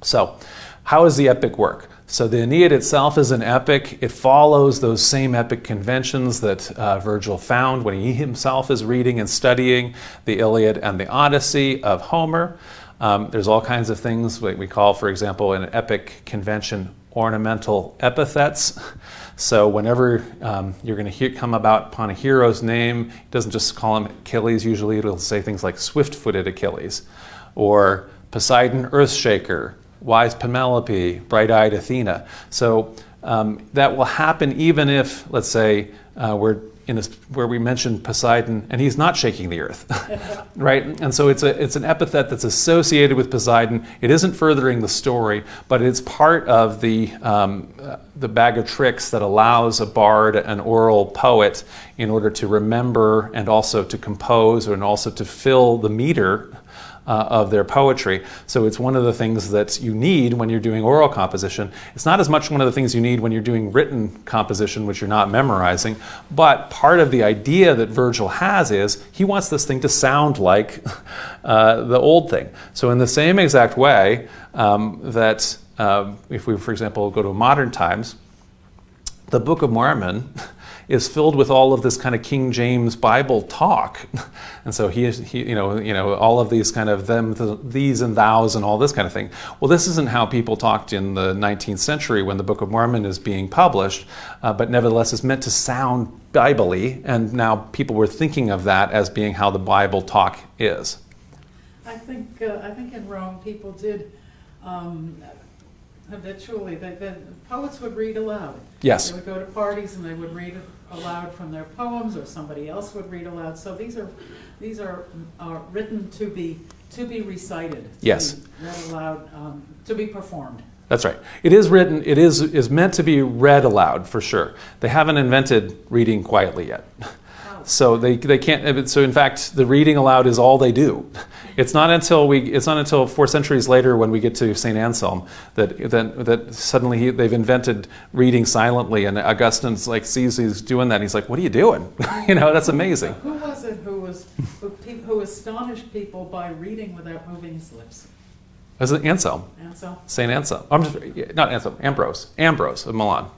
So, how does the epic work? So, the Aeneid itself is an epic. It follows those same epic conventions that uh, Virgil found when he himself is reading and studying the Iliad and the Odyssey of Homer. Um, there's all kinds of things we call, for example, in an epic convention, ornamental epithets. [LAUGHS] So whenever um, you're going to come about upon a hero's name, it doesn't just call him Achilles. Usually it'll say things like swift-footed Achilles, or Poseidon, Earthshaker, wise Penelope, bright-eyed Athena. So um, that will happen even if, let's say, uh, we're in a, where we mentioned Poseidon, and he's not shaking the earth, [LAUGHS] right? And so it's a it's an epithet that's associated with Poseidon. It isn't furthering the story, but it's part of the um, uh, the bag of tricks that allows a bard, an oral poet, in order to remember and also to compose and also to fill the meter uh, of their poetry. So it's one of the things that you need when you're doing oral composition. It's not as much one of the things you need when you're doing written composition, which you're not memorizing, but part of the idea that Virgil has is he wants this thing to sound like [LAUGHS] uh, the old thing. So, in the same exact way um, that um, if we, for example, go to modern times, the Book of Mormon [LAUGHS] is filled with all of this kind of King James Bible talk, [LAUGHS] and so he, he you know, you know, all of these kind of them, th- these and thous, and all this kind of thing. Well, this isn't how people talked in the 19th century when the Book of Mormon is being published, uh, but nevertheless, it's meant to sound biblically, and now people were thinking of that as being how the Bible talk is. I think uh, I think in Rome people did um, habitually. The, the poets would read aloud. Yes. They would go to parties and they would read aloud from their poems, or somebody else would read aloud. So these are these are, are written to be to be recited. Yes. Be read aloud um, to be performed. That's right. It is written. It is is meant to be read aloud for sure. They haven't invented reading quietly yet. [LAUGHS] So they, they can't. So in fact, the reading aloud is all they do. It's not until we. It's not until four centuries later when we get to Saint Anselm that that, that suddenly he, they've invented reading silently, and Augustine's like sees he's doing that. he's like, "What are you doing? [LAUGHS] you know, that's amazing." Who was it who was who, who astonished people by reading without moving his lips? Was it Anselm? Anselm. Saint Anselm. I'm just, not Anselm. Ambrose. Ambrose of Milan.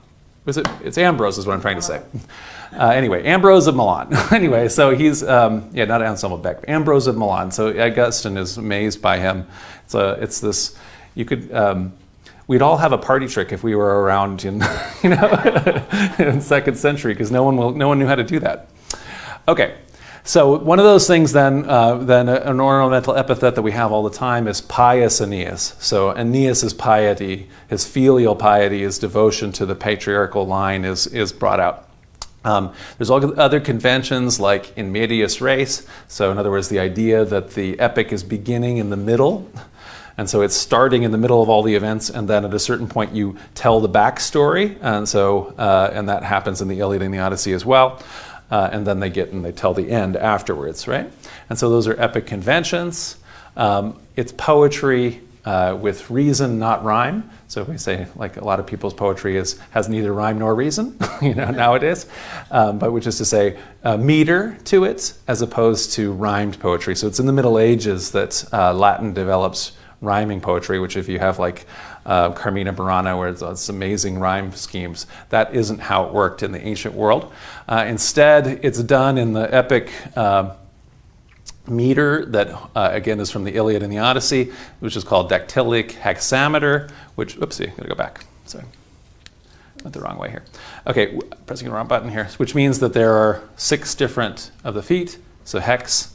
Was it? It's Ambrose, is what I'm trying to say. Uh, anyway, Ambrose of Milan. [LAUGHS] anyway, so he's um, yeah, not Anselm of Bec, Ambrose of Milan. So Augustine is amazed by him. It's a, it's this. You could. Um, we'd all have a party trick if we were around in, [LAUGHS] you know, [LAUGHS] in second century, because no one will, no one knew how to do that. Okay, so one of those things then, uh, then an ornamental epithet that we have all the time is pious Aeneas. So Aeneas' piety, his filial piety, his devotion to the patriarchal line is, is brought out. Um, there's all other conventions like in medias res. So in other words, the idea that the epic is beginning in the middle. And so it's starting in the middle of all the events, and then at a certain point you tell the backstory. And so, uh, and that happens in the Iliad and the Odyssey as well uh, and then they get and they tell the end afterwards, right? And so those are epic conventions. Um, it's poetry uh, with reason, not rhyme. So we say, like a lot of people's poetry is has neither rhyme nor reason, [LAUGHS] you know, nowadays, um, but which is to say, meter to it as opposed to rhymed poetry. So it's in the Middle Ages that uh, Latin develops rhyming poetry, which if you have like uh, Carmina Burana, where it's, it's, amazing rhyme schemes, that isn't how it worked in the ancient world. Uh, instead, it's done in the epic uh, meter that, uh, again, is from the Iliad and the Odyssey, which is called dactylic hexameter, which, oopsie, I'm gonna go back, sorry. Went the wrong way here. Okay, pressing the wrong button here, which means that there are six different of the feet, so hex,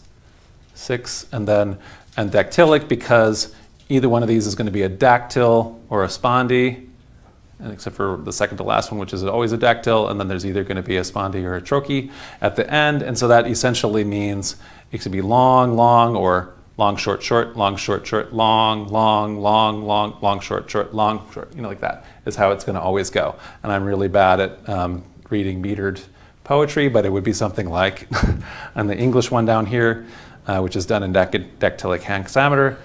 six, and then, and dactylic because Either one of these is going to be a dactyl or a spondee, except for the second to last one, which is always a dactyl, and then there's either going to be a spondee or a trochee at the end. And so that essentially means It could be long, long, or long, short, short, long, short, short, long, long, long, long, long, short, short, long, short. You know, like that is how it's going to always go. And I'm really bad at um, reading metered poetry, but it would be something like, [LAUGHS] and the English one down here, uh, which is done in dactylic hexameter,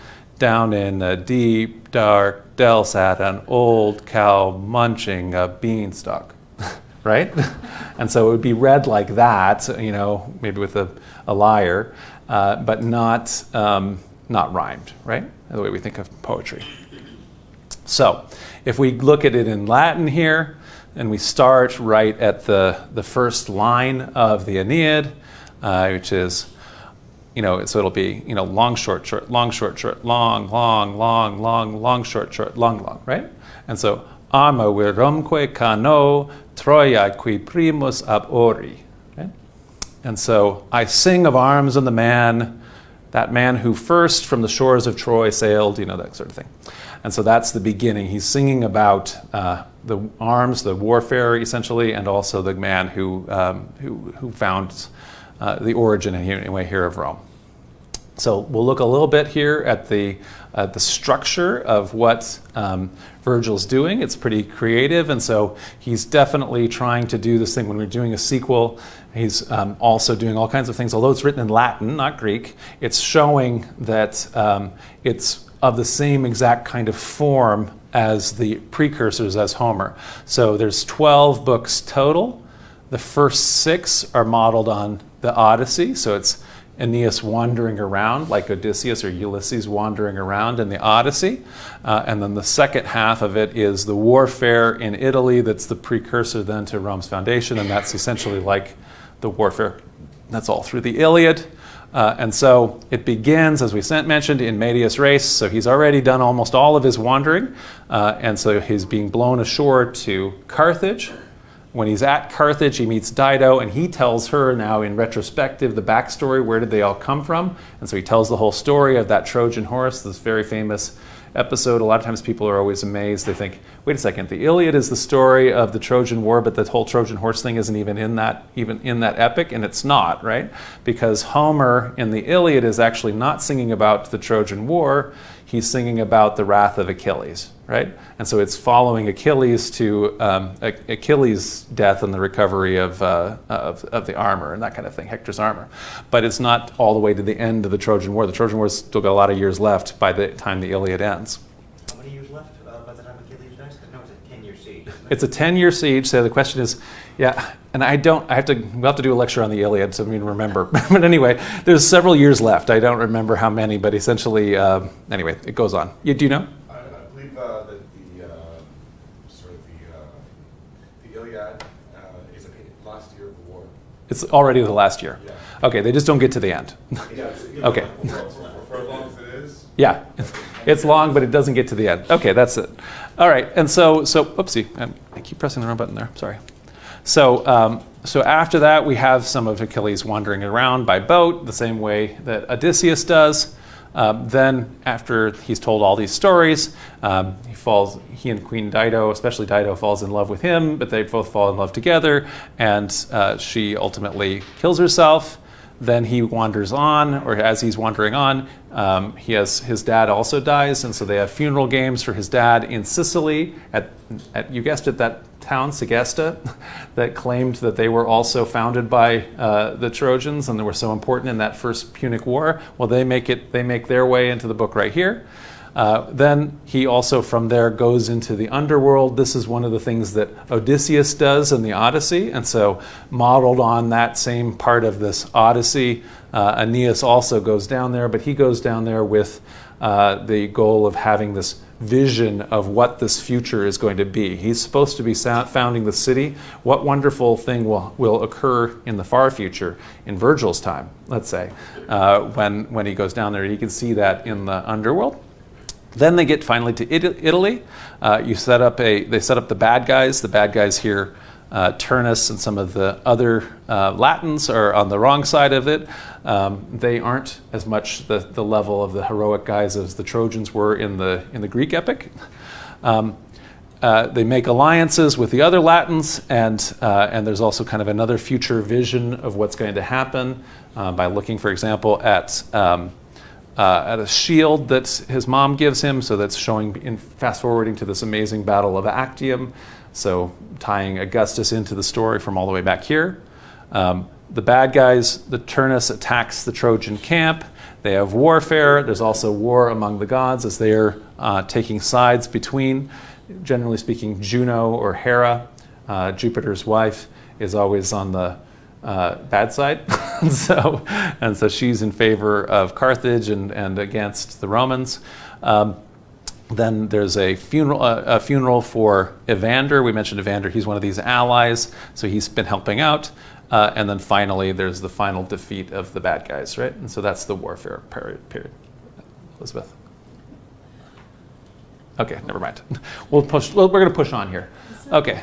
down in a deep, dark dell sat an old cow munching a beanstalk, [LAUGHS] right? [LAUGHS] and so it would be read like that, you know, maybe with a, a lyre, uh, but not, um, not rhymed, right? The way we think of poetry. So if we look at it in Latin here, and we start right at the, the first line of the Aeneid, uh, which is, you know, so it'll be, you know, long, short, short, long, short, short, long, long, long, long, long, short, short, long, long, right? And so, ama virumque cano Troia qui primus ab ori. And so, I sing of arms and the man, that man who first from the shores of Troy sailed, you know, that sort of thing. And so that's the beginning. He's singing about uh, the arms, the warfare, essentially, and also the man who, um, who, who, found uh, the origin, anyway, here of Rome. So we'll look a little bit here at the, uh, the structure of what um, Virgil's doing. It's pretty creative, and so he's definitely trying to do this thing when we're doing a sequel. He's um, also doing all kinds of things. Although it's written in Latin, not Greek, it's showing that um, it's of the same exact kind of form as the precursors as Homer. So there's 12 books total. The first six are modeled on the Odyssey, so it's Aeneas wandering around, like Odysseus or Ulysses wandering around in the Odyssey. Uh, and then the second half of it is the warfare in Italy, that's the precursor then to Rome's foundation, and that's essentially like the warfare that's all through the Iliad. Uh, and so it begins, as we mentioned, in Medias Res. So he's already done almost all of his wandering. Uh, and so he's being blown ashore to Carthage. When he's at Carthage, he meets Dido, and he tells her now in retrospective the backstory where did they all come from? And so he tells the whole story of that Trojan horse, this very famous episode. A lot of times people are always amazed. They think, wait a second, the Iliad is the story of the Trojan War, but the whole Trojan horse thing isn't even in that even in that epic, and it's not, right? Because Homer in the Iliad is actually not singing about the Trojan War, he's singing about the wrath of Achilles, right? And so it's following Achilles to um, Achilles' death and the recovery of, uh, of, of, the armor and that kind of thing, Hector's armor. But it's not all the way to the end of the Trojan War. The Trojan War's still got a lot of years left by the time the Iliad ends. How many years left uh, by the time Achilles dies? No, it's a 10 year siege. It's a 10 year siege. So the question is, yeah, and I don't, I have to, we'll have to do a lecture on the Iliad, so I mean, remember. [LAUGHS] but anyway, there's several years left. I don't remember how many, but essentially, uh, anyway, it goes on. You, do you know? I, I believe uh, that the, uh, sort of the, uh, the Iliad uh, is the last year of the war. It's already the last year. Yeah. Okay, they just don't get to the end. [LAUGHS] okay. For, as long as it is. Yeah, it's long, but it doesn't get to the end. Okay, that's it. All right, and so, so, oopsie, I keep pressing the wrong button there. Sorry. So, um, so after that, we have some of Achilles wandering around by boat, the same way that Odysseus does. Um, then, after he's told all these stories, um, he falls. He and Queen Dido, especially Dido, falls in love with him, but they both fall in love together, and uh, she ultimately kills herself. Then he wanders on, or as he's wandering on, um, he has his dad also dies, and so they have funeral games for his dad in Sicily. At, at you guessed it, that town, Segesta, [LAUGHS] that claimed that they were also founded by uh, the Trojans and they were so important in that first Punic War. Well, they make it. They make their way into the book right here. Uh, then he also from there goes into the underworld. This is one of the things that Odysseus does in the Odyssey, and so modeled on that same part of this Odyssey, uh, Aeneas also goes down there, but he goes down there with uh, the goal of having this vision of what this future is going to be. He's supposed to be founding the city. What wonderful thing will, will occur in the far future, in Virgil's time, let's say, uh, when, when he goes down there. You can see that in the underworld. Then they get finally to Italy. Uh, you set up a, they set up the bad guys. The bad guys here uh, Turnus and some of the other uh, Latins are on the wrong side of it. Um, they aren't as much the, the level of the heroic guys as the Trojans were in the, in the Greek epic. Um, uh, they make alliances with the other Latins, and, uh, and there's also kind of another future vision of what's going to happen uh, by looking, for example, at, um, uh, at a shield that his mom gives him. So that's showing, in fast forwarding to this amazing battle of Actium. So tying Augustus into the story from all the way back here. Um, the bad guys, the Turnus attacks the Trojan camp. They have warfare. There's also war among the gods as they are uh, taking sides between, generally speaking, Juno or Hera, uh, Jupiter's wife, is always on the uh, bad side. [LAUGHS] and, so, and so she's in favor of Carthage and, and against the Romans. Um, then there's a funeral, uh, a funeral for Evander. We mentioned Evander. He's one of these allies, so he's been helping out. Uh, and then finally, there's the final defeat of the bad guys, right? And so that's the warfare period. period. Elizabeth. Okay, never mind. [LAUGHS] We'll push. We're going to push on here. Okay.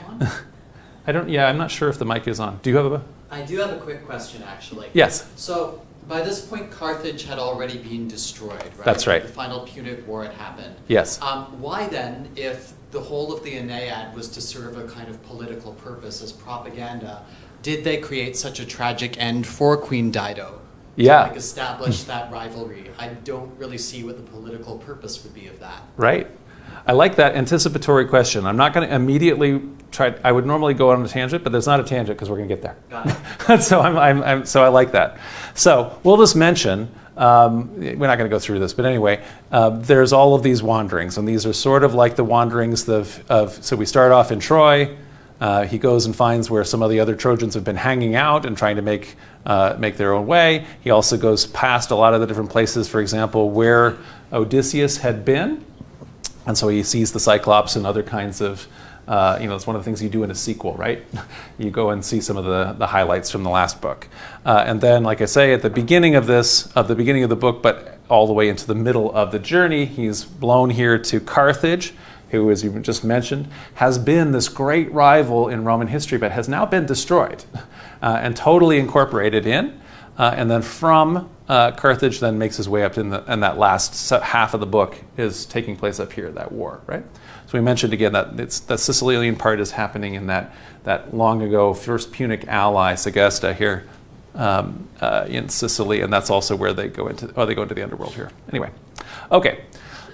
[LAUGHS] I don't. Yeah, I'm not sure if the mic is on. Do you have a? I do have a quick question, actually. Yes. So by this point, Carthage had already been destroyed, right? That's right. The final Punic War had happened. Yes. Um, why then, if the whole of the Aeneid was to serve a kind of political purpose as propaganda, did they create such a tragic end for Queen Dido? Yeah. To like establish that rivalry. I don't really see what the political purpose would be of that. Right. I like that anticipatory question. I'm not going to immediately try. I would normally go on a tangent, but there's not a tangent because we're going to get there. [LAUGHS] So I'm, I'm, I'm, so I like that. So we'll just mention. Um, we're not going to go through this, but anyway, uh, there's all of these wanderings, and these are sort of like the wanderings of. of so we start off in Troy. Uh, he goes and finds where some of the other Trojans have been hanging out and trying to make uh, make their own way. He also goes past a lot of the different places, for example, where Odysseus had been, and so he sees the Cyclops and other kinds of. Uh, you know, it's one of the things you do in a sequel, right? [LAUGHS] you go and see some of the, the highlights from the last book, uh, and then, like I say, at the beginning of this, of the beginning of the book, but all the way into the middle of the journey, he's blown here to Carthage, who, as you just mentioned, has been this great rival in Roman history, but has now been destroyed [LAUGHS] uh, and totally incorporated in. Uh, and then from uh, Carthage, then makes his way up in, the, and that last half of the book is taking place up here, that war, right? So we mentioned again that it's, that Sicilian part is happening in that, that long ago first Punic ally, Segesta, here um, uh, in Sicily, and that's also where they go into, oh, they go into the underworld here. Anyway, okay,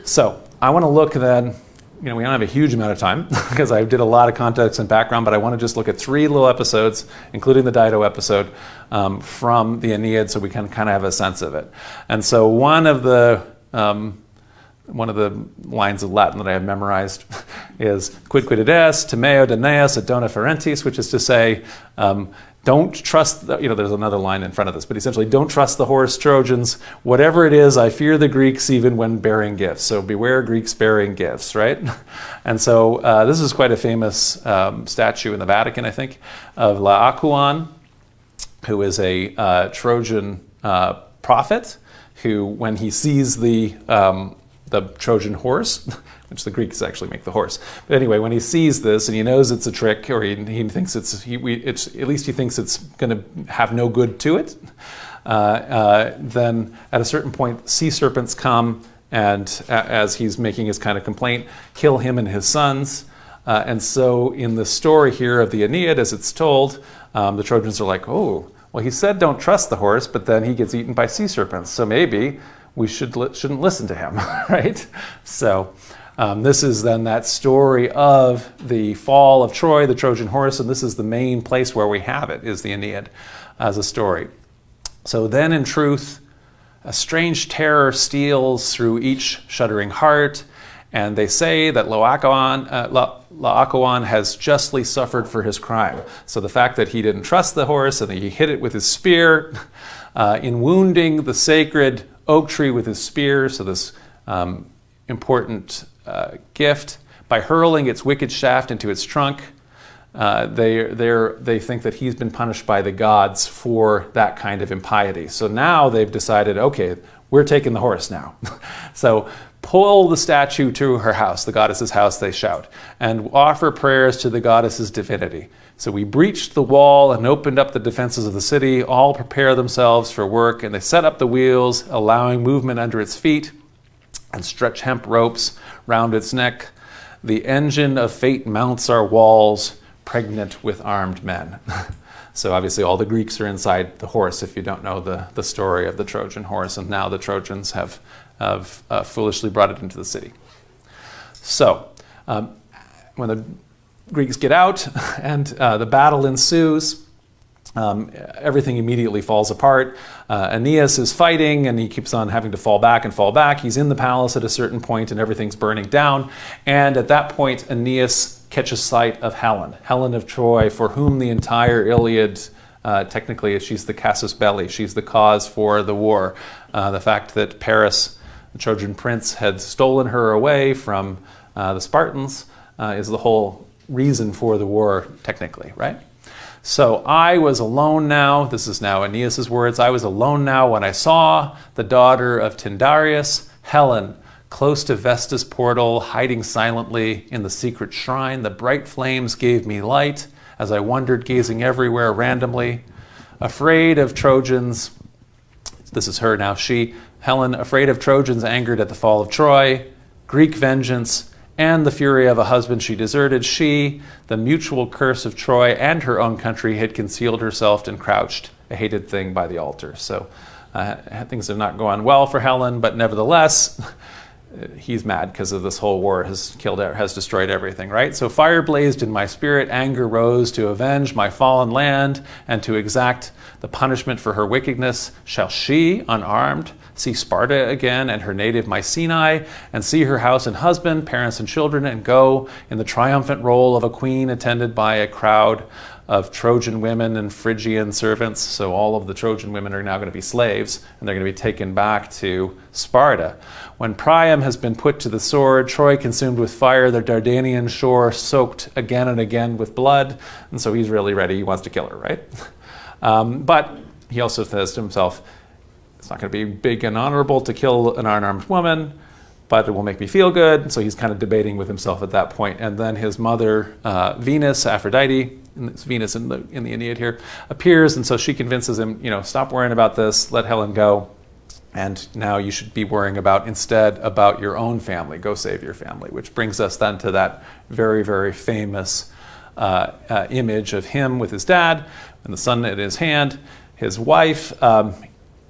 so I want to look then you know, we don't have a huge amount of time [LAUGHS] because I did a lot of context and background, but I want to just look at three little episodes, including the Dido episode, um, from the Aeneid, so we can kind of have a sense of it. And so one of the um, one of the lines of Latin that I have memorized [LAUGHS] is quidquid est, timeo Danaos et dona ferentis, which is to say, um, don't trust, the, you know, there's another line in front of this, but essentially, don't trust the horse Trojans. Whatever it is, I fear the Greeks even when bearing gifts. So beware Greeks bearing gifts, right? [LAUGHS] And so uh, this is quite a famous um, statue in the Vatican, I think, of Laocoon, who is a uh, Trojan uh, prophet who, when he sees the um, the Trojan horse, [LAUGHS] which the Greeks actually make the horse. But anyway, when he sees this and he knows it's a trick, or he, he thinks it's, he, we, it's, at least he thinks it's going to have no good to it, uh, uh, then at a certain point, sea serpents come and, as he's making his kind of complaint, kill him and his sons. Uh, and so, in the story here of the Aeneid, as it's told, um, the Trojans are like, oh, well, he said don't trust the horse, but then he gets eaten by sea serpents. So maybe we should li- shouldn't listen to him, [LAUGHS] right? So um, this is then that story of the fall of Troy, the Trojan horse, and this is the main place where we have it is the Aeneid as a story. So then, in truth, a strange terror steals through each shuddering heart, and they say that Laocoon, uh, Laocoon has justly suffered for his crime. So the fact that he didn't trust the horse and that he hit it with his spear, [LAUGHS] uh, in wounding the sacred oak tree with his spear, so this um, important uh, gift. By hurling its wicked shaft into its trunk, uh, they, they think that he's been punished by the gods for that kind of impiety. So now they've decided, okay, we're taking the horse now. [LAUGHS] so pull the statue to her house, the goddess's house, they shout, and offer prayers to the goddess's divinity. So we breached the wall and opened up the defenses of the city. All prepare themselves for work, and they set up the wheels, allowing movement under its feet, and stretch hemp ropes round its neck. The engine of fate mounts our walls, pregnant with armed men. [LAUGHS] so obviously, all the Greeks are inside the horse. If you don't know the, the story of the Trojan horse, and now the Trojans have, have uh, foolishly brought it into the city. So, um, when the Greeks get out [LAUGHS] and uh, the battle ensues, um, everything immediately falls apart. Uh, Aeneas is fighting and he keeps on having to fall back and fall back. He's in the palace at a certain point and everything's burning down. And at that point, Aeneas catches sight of Helen, Helen of Troy, for whom the entire Iliad. Uh, technically, she's the casus belli. She's the cause for the war. Uh, the fact that Paris, the Trojan prince, had stolen her away from uh, the Spartans uh, is the whole reason for the war, technically, right? So I was alone now. This is now Aeneas's words. I was alone now when I saw the daughter of Tyndareus, Helen, close to Vesta's portal, hiding silently in the secret shrine. The bright flames gave me light as I wandered, gazing everywhere randomly. Afraid of Trojans, this is her now, she, Helen, afraid of Trojans angered at the fall of Troy, Greek vengeance, and the fury of a husband she deserted, she, the mutual curse of Troy and her own country, had concealed herself and crouched, a hated thing by the altar. So uh, things have not gone well for Helen, but nevertheless, [LAUGHS] he's mad because of this whole war has killed, has destroyed everything, right? So fire blazed in my spirit, anger rose to avenge my fallen land and to exact the punishment for her wickedness. Shall she, unarmed, see Sparta again and her native Mycenae, and see her house and husband, parents and children, and go in the triumphant role of a queen attended by a crowd of Trojan women and Phrygian servants. So all of the Trojan women are now going to be slaves, and they're going to be taken back to Sparta. When Priam has been put to the sword, Troy consumed with fire, the Dardanian shore soaked again and again with blood, and so he's really ready. He wants to kill her, right? [LAUGHS] Um, but he also says to himself, it's not going to be big and honorable to kill an unarmed woman, but it will make me feel good. So he's kind of debating with himself at that point. And then his mother, uh, Venus, Aphrodite, Venus in the, in the Aeneid here, appears. And so she convinces him, you know, stop worrying about this, let Helen go. And now you should be worrying about instead about your own family. Go save your family, which brings us then to that very, very famous uh, uh, image of him with his dad and the son in his hand. His wife, um,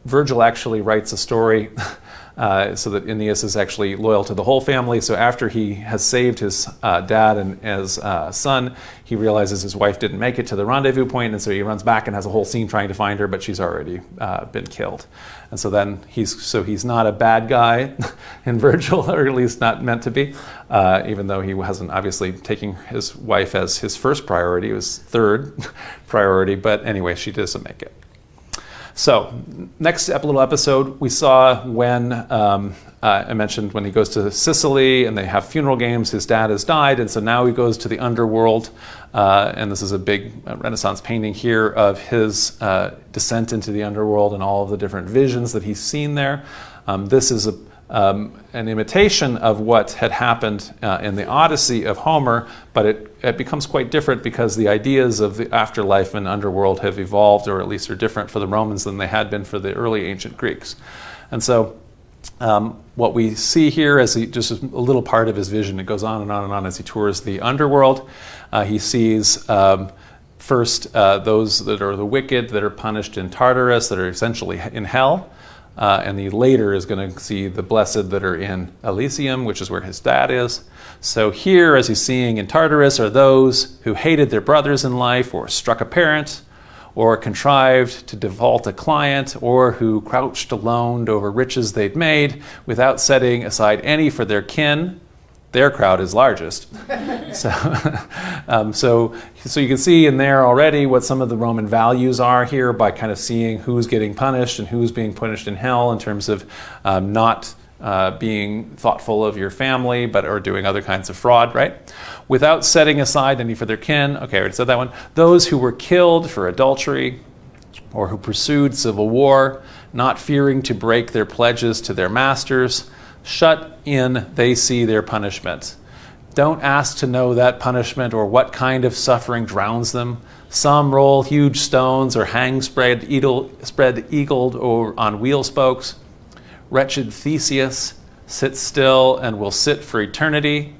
Virgil actually writes a story [LAUGHS] uh, so that Aeneas is actually loyal to the whole family. So after he has saved his uh, dad and his uh, son, he realizes his wife didn't make it to the rendezvous point, and so he runs back and has a whole scene trying to find her, but she's already uh, been killed. And so then he's so he's not a bad guy [LAUGHS] in Virgil, [LAUGHS] or at least not meant to be, uh, even though he wasn't obviously taking his wife as his first priority, it was third priority. But anyway, she doesn't make it. So, next little episode, we saw when um, uh, I mentioned when he goes to Sicily and they have funeral games, his dad has died, and so now he goes to the underworld. Uh, and this is a big uh, Renaissance painting here of his uh, descent into the underworld and all of the different visions that he's seen there. Um, this is a um, an imitation of what had happened uh, in the Odyssey of Homer, but it, it, becomes quite different because the ideas of the afterlife and underworld have evolved, or at least are different for the Romans than they had been for the early ancient Greeks. And so, um, what we see here is he, just a little part of his vision. It goes on and on and on as he tours the underworld. Uh, he sees. Um, first, uh, those that are the wicked that are punished in Tartarus, that are essentially in hell. Uh, and the later is going to see the blessed that are in Elysium, which is where his dad is. So here, as he's seeing in Tartarus, are those who hated their brothers in life, or struck a parent, or contrived to default a client, or who crouched alone over riches they'd made without setting aside any for their kin their crowd is largest. [LAUGHS] so, um, so, so you can see in there already what some of the Roman values are here by kind of seeing who's getting punished and who's being punished in hell in terms of um, not uh, being thoughtful of your family, but or doing other kinds of fraud, right? Without setting aside any for their kin. Okay, I already said that one. Those who were killed for adultery or who pursued civil war, not fearing to break their pledges to their masters Shut in, they see their punishment. Don't ask to know that punishment or what kind of suffering drowns them. Some roll huge stones or hang spread, eagle, spread eagled or on wheel spokes. Wretched Theseus, sits still and will sit for eternity.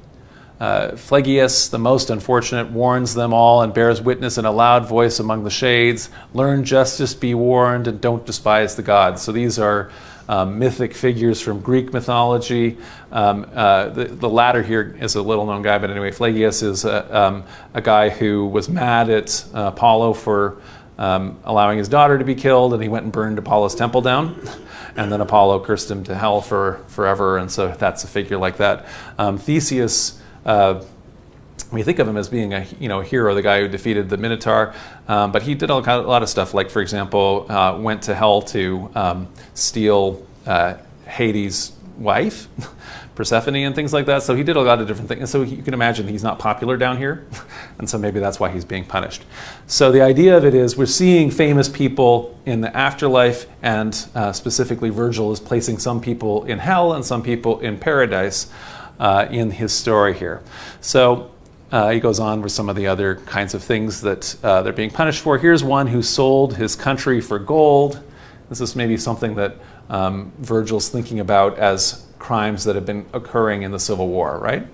uh, Phlegyas, the most unfortunate, warns them all and bears witness in a loud voice among the shades Learn justice, be warned, and don't despise the gods. So these are um, mythic figures from Greek mythology. Um, uh, the, the, latter here is a little known guy, but anyway, Phlegyas is a, um, a guy who was mad at uh, Apollo for um, allowing his daughter to be killed, and he went and burned Apollo's temple down. [LAUGHS] and then Apollo cursed him to hell for forever, and so that's a figure like that. Um, Theseus. Uh, we think of him as being a you know hero, the guy who defeated the Minotaur, um, but he did a lot of stuff. Like for example, uh, went to hell to um, steal uh, Hades' wife, [LAUGHS] Persephone, and things like that. So he did a lot of different things. And so you can imagine he's not popular down here, [LAUGHS] and so maybe that's why he's being punished. So the idea of it is we're seeing famous people in the afterlife, and uh, specifically Virgil is placing some people in hell and some people in paradise. Uh, in his story here. So uh, he goes on with some of the other kinds of things that uh, they're being punished for. Here's one who sold his country for gold. This is maybe something that um, Virgil's thinking about as crimes that have been occurring in the Civil War, right?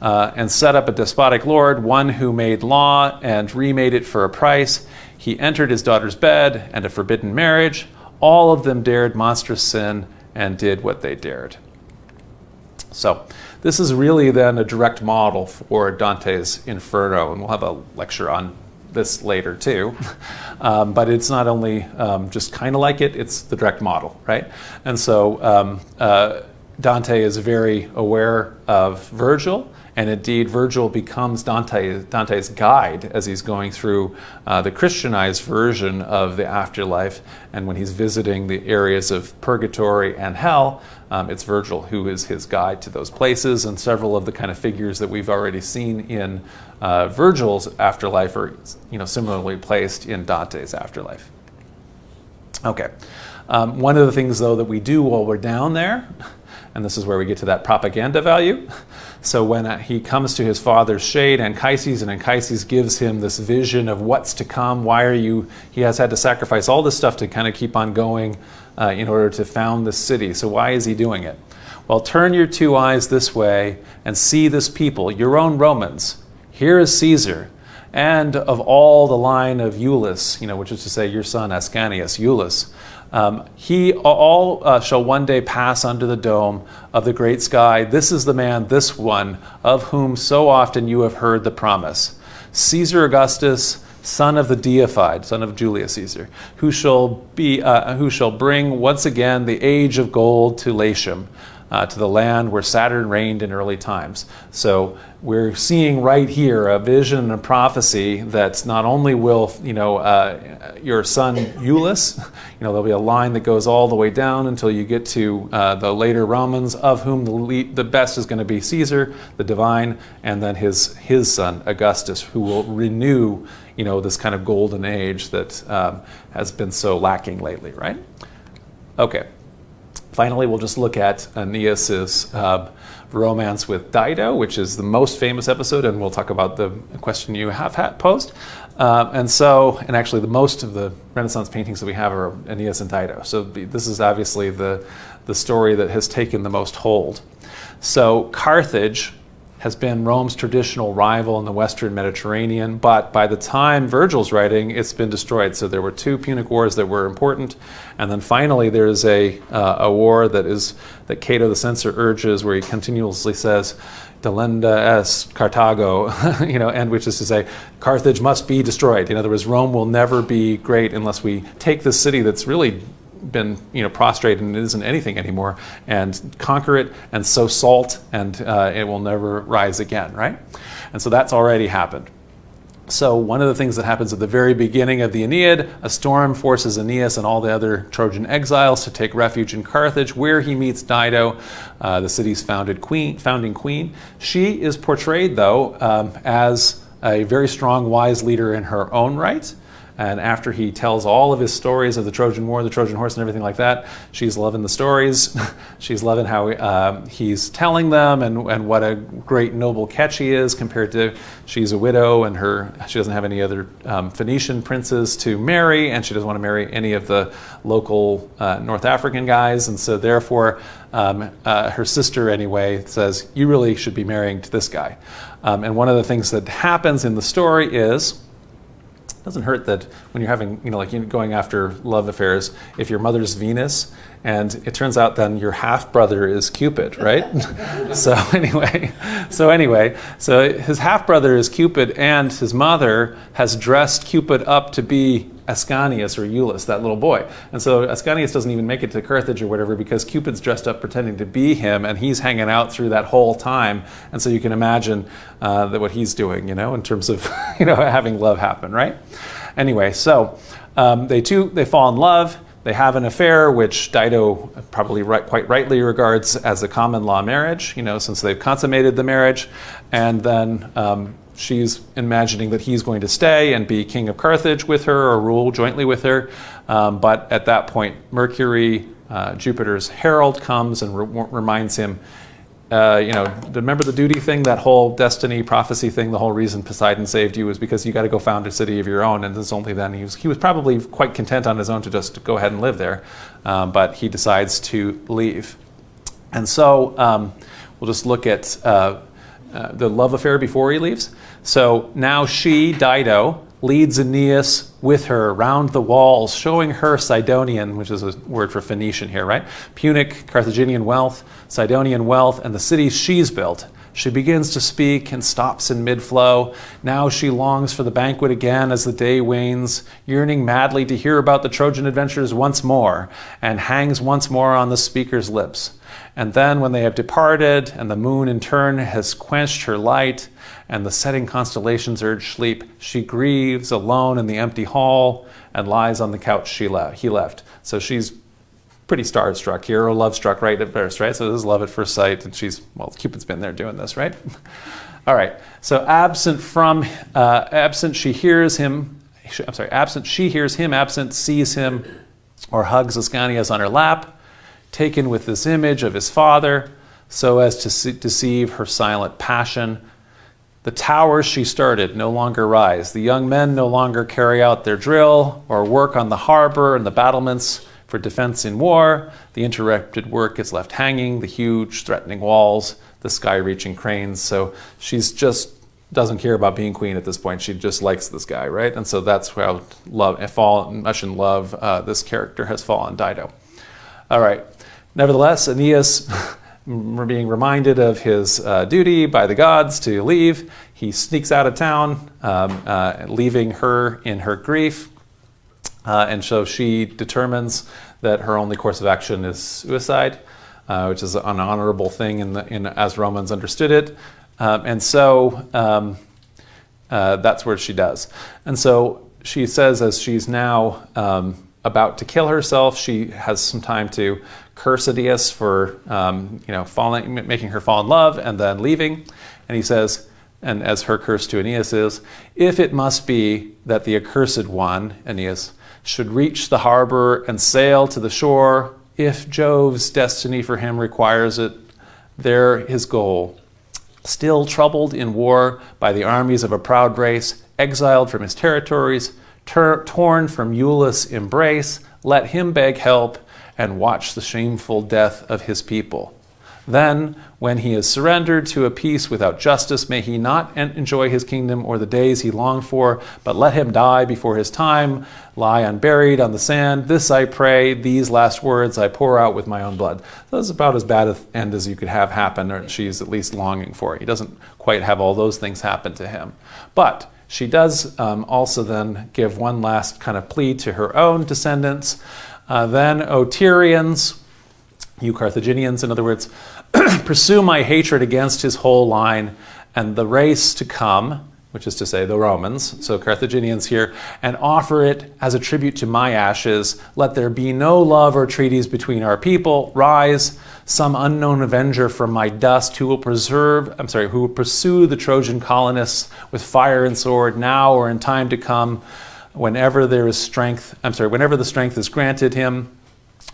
Uh, and set up a despotic lord, one who made law and remade it for a price. He entered his daughter's bed and a forbidden marriage. All of them dared monstrous sin and did what they dared. So, this is really then a direct model for Dante's Inferno, and we'll have a lecture on this later too. [LAUGHS] Um, but it's not only um, just kind of like it, it's the direct model, right? And so um, uh, Dante is very aware of Virgil and indeed, Virgil becomes Dante, Dante's guide as he's going through uh, the Christianized version of the afterlife. And when he's visiting the areas of purgatory and hell, um, it's Virgil who is his guide to those places. And several of the kind of figures that we've already seen in uh, Virgil's afterlife are you know, similarly placed in Dante's afterlife. Okay. Um, one of the things, though, that we do while we're down there, and this is where we get to that propaganda value, so when uh, he comes to his father's shade, Anchises, and Anchises gives him this vision of what's to come. Why are you? He has had to sacrifice all this stuff to kind of keep on going uh, in order to found this city. So why is he doing it? Well, turn your two eyes this way and see this people, your own Romans. Here is Caesar, and of all the line of Iulus, you know, which is to say your son Ascanius, Iulus. Um, he all uh, shall one day pass under the dome of the great sky. This is the man, this one, of whom so often you have heard the promise. Caesar Augustus, son of the deified, son of Julius Caesar, who shall be, uh, who shall bring once again the age of gold to Latium uh, to the land where Saturn reigned in early times. So we're seeing right here a vision and a prophecy that's not only will, you know, uh, your son Iulus, you know, there'll be a line that goes all the way down until you get to uh, the later Romans, of whom the, the best is going to be Caesar, the divine, and then his his son Augustus, who will renew, you know, this kind of golden age that um, has been so lacking lately, right? Okay. Finally, we'll just look at Aeneas's uh, romance with Dido, which is the most famous episode, and we'll talk about the question you have had posed. Uh, and so, and actually, the most of the Renaissance paintings that we have are Aeneas and Dido. So this is obviously the the story that has taken the most hold. So Carthage has been Rome's traditional rival in the Western Mediterranean, but by the time Virgil's writing, it's been destroyed. So there were two Punic Wars that were important, and then finally there's a, uh, a war that is that Cato the censor urges, where he continuously says, "Delenda est Carthago," [LAUGHS] you know, and which is to say, Carthage must be destroyed. In other words, Rome will never be great unless we take this city that's really been you know prostrate and it isn't anything anymore and conquer it and sow salt and uh, it will never rise again right? And so that's already happened. So one of the things that happens at the very beginning of the Aeneid, a storm forces Aeneas and all the other Trojan exiles to take refuge in Carthage, where he meets Dido, uh, the city's founded queen, founding queen. She is portrayed, though, um, as a very strong, wise leader in her own right, And after he tells all of his stories of the Trojan War, the Trojan horse, and everything like that, she's loving the stories. [LAUGHS] she's loving how uh, he's telling them and, and what a great noble catch he is compared to she's a widow and her she doesn't have any other um, Phoenician princes to marry, and she doesn't want to marry any of the local uh, North African guys. And so, therefore, um, uh, her sister, anyway, says, You really should be marrying to this guy. Um, and one of the things that happens in the story is doesn't hurt that when you're having, you know, like you're going after love affairs, if your mother's Venus and it turns out then your half brother is Cupid, right? [LAUGHS] so anyway, so anyway, so his half brother is Cupid and his mother has dressed Cupid up to be Ascanius or Iulus, that little boy. And so Ascanius doesn't even make it to Carthage or whatever because Cupid's dressed up pretending to be him and he's hanging out through that whole time. And so you can imagine uh, that what he's doing, you know, in terms of, [LAUGHS] you know, having love happen, right? Anyway, so um, they two, they fall in love. They have an affair, which Dido probably right, quite rightly regards as a common law marriage, you know, since they've consummated the marriage. And then um, she's imagining that he's going to stay and be king of Carthage with her or rule jointly with her. Um, but at that point, Mercury, uh, Jupiter's herald, comes and re- reminds him. Uh, you know, remember the duty thing, that whole destiny prophecy thing. The whole reason Poseidon saved you was because you got to go found a city of your own, and it's only then he was he was probably quite content on his own to just go ahead and live there, um, but he decides to leave, and so um, we'll just look at uh, uh, the love affair before he leaves. So now she, Dido, leads Aeneas with her around the walls, showing her Sidonian, which is a word for Phoenician here, right? Punic, Carthaginian wealth, Sidonian wealth, and the cities she's built. She begins to speak and stops in mid flow. Now she longs for the banquet again as the day wanes, yearning madly to hear about the Trojan adventures once more, and hangs once more on the speaker's lips. And then, when they have departed, and the moon in turn has quenched her light, and the setting constellations urge sleep, she grieves alone in the empty hall and lies on the couch she le- he left. So she's pretty starstruck here, or love struck right at first, right? So this is love at first sight, and she's, well, Cupid's been there doing this, right? [LAUGHS] All right, so absent from, uh, absent she hears him, I'm sorry, absent she hears him, absent sees him, or hugs Ascanius on her lap taken with this image of his father, so as to deceive her silent passion. The towers she started no longer rise. The young men no longer carry out their drill or work on the harbor and the battlements for defense in war. The interrupted work is left hanging, the huge threatening walls, the sky reaching cranes. So she's just doesn't care about being queen at this point. She just likes this guy, right? And so that's how love, fall, much in love, uh, this character has fallen, Dido. All right. Nevertheless, Aeneas, [LAUGHS] being reminded of his uh, duty by the gods to leave, he sneaks out of town, um, uh, leaving her in her grief. Uh, and so she determines that her only course of action is suicide, uh, which is an honorable thing in, the, in as Romans understood it. Um, and so um, uh, that's where she does. And so she says, as she's now um, about to kill herself. She has some time to curse Aeneas for um, you know falling, making her fall in love and then leaving. And he says, and as her curse to Aeneas is, if it must be that the accursed one, Aeneas, should reach the harbor and sail to the shore, if Jove's destiny for him requires it, there his goal. Still troubled in war by the armies of a proud race, exiled from his territories, torn from Iulus' embrace, let him beg help and watch the shameful death of his people. Then, when he is surrendered to a peace without justice, may he not enjoy his kingdom or the days he longed for, but let him die before his time, lie unburied on the sand. This I pray, these last words I pour out with my own blood. That's about as bad an end as you could have happen, or she's at least longing for. He doesn't quite have all those things happen to him. But she does um, also then give one last kind of plea to her own descendants. Uh, then, O Tyrians, you Carthaginians, in other words, [CLEARS THROAT] pursue my hatred against his whole line and the race to come which is to say the Romans, so Carthaginians here, and offer it as a tribute to my ashes. Let there be no love or treaties between our people. Rise, some unknown avenger from my dust who will preserve, I'm sorry, who will pursue the Trojan colonists with fire and sword now or in time to come. whenever there is strength, I'm sorry, whenever the strength is granted him,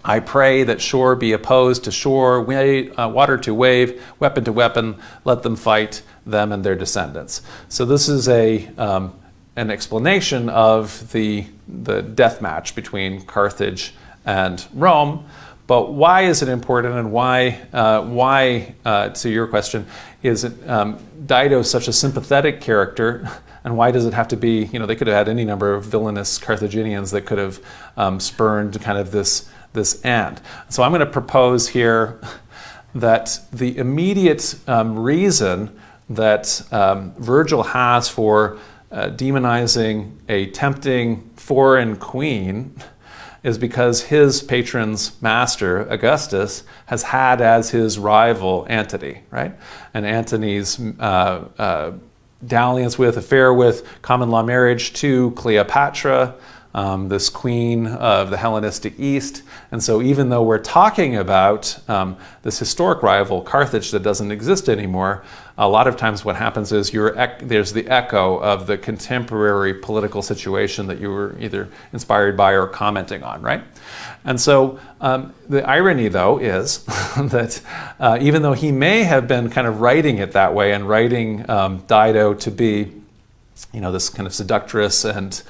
I pray that shore be opposed to shore, wa- uh, water to wave, weapon to weapon, let them fight, them and their descendants. So this is a, um, an explanation of the, the death match between Carthage and Rome. But why is it important, and why, uh, why uh, to your question, is it, um, Dido such a sympathetic character, [LAUGHS] and why does it have to be? You know, they could have had any number of villainous Carthaginians that could have um, spurned kind of this this end. So I'm going to propose here that the immediate um, reason that um, Virgil has for uh, demonizing a tempting foreign queen is because his patron's master, Augustus, has had as his rival Antony, right? And Antony's uh, uh, dalliance with, affair with, common law marriage to Cleopatra, um, this queen of the Hellenistic East. And so, even though we're talking about um, this historic rival, Carthage, that doesn't exist anymore, a lot of times what happens is there's the echo of the contemporary political situation that you were either inspired by or commenting on, right? And so, um, the irony, though, is [LAUGHS] that uh, even though he may have been kind of writing it that way and writing um, Dido to be, you know, this kind of seductress and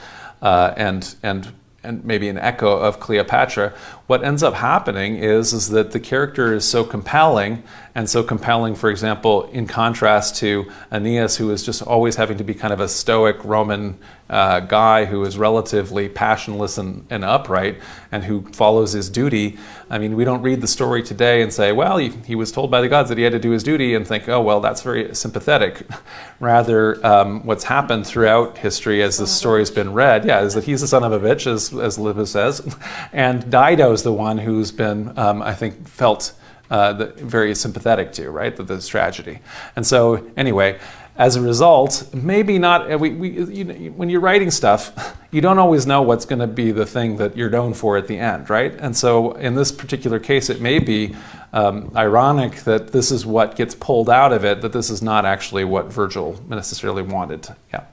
uh, and and and maybe an echo of Cleopatra, what ends up happening is, is that the character is so compelling and so compelling, for example, in contrast to Aeneas, who is just always having to be kind of a stoic Roman uh, guy who is relatively passionless and, and, upright and who follows his duty. I mean, we don't read the story today and say, well, he, he was told by the gods that he had to do his duty and think, oh, well, that's very sympathetic. [LAUGHS] Rather, um, what's happened throughout history as the story has been read, yeah, is that he's the son of a bitch, as, as Libbas says, [LAUGHS] and Dido's the one who's been, um, I think, felt uh, the, very sympathetic to, right? The, this tragedy. And so, anyway, as a result, maybe not, uh, we, we, you know, when you're writing stuff, you don't always know what's going to be the thing that you're known for at the end, right? And so, in this particular case, it may be um, ironic that this is what gets pulled out of it, that this is not actually what Virgil necessarily wanted. Yeah.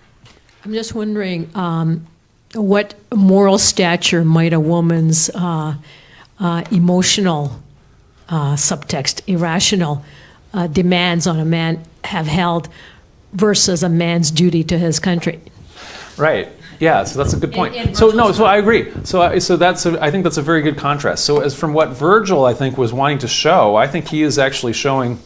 I'm just wondering um, what moral stature might a woman's uh, uh, emotional uh, subtext, irrational uh, demands on a man have held versus a man's duty to his country. Right. Yeah, so that's a good point. And, and so no, so I agree. So I, so that's a, I think that's a very good contrast. So as from what Virgil I think was wanting to show, I think he is actually showing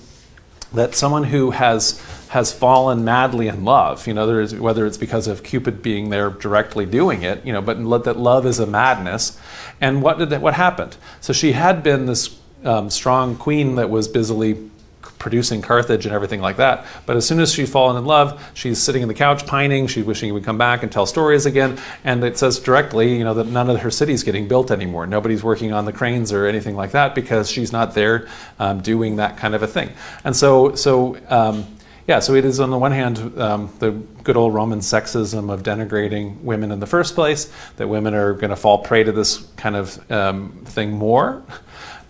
that someone who has has fallen madly in love, you know, there is, whether it's because of Cupid being there directly doing it, you know, but that love is a madness. And what did that, what happened? So she had been this um, strong queen that was busily producing Carthage and everything like that. But as soon as she's fallen in love, she's sitting in the couch pining. She's wishing he would come back and tell stories again. And it says directly, you know, that none of her city's getting built anymore. Nobody's working on the cranes or anything like that because she's not there um, doing that kind of a thing. And so, so. Um, yeah, so it is on the one hand um, the good old Roman sexism of denigrating women in the first place, that women are going to fall prey to this kind of um, thing more.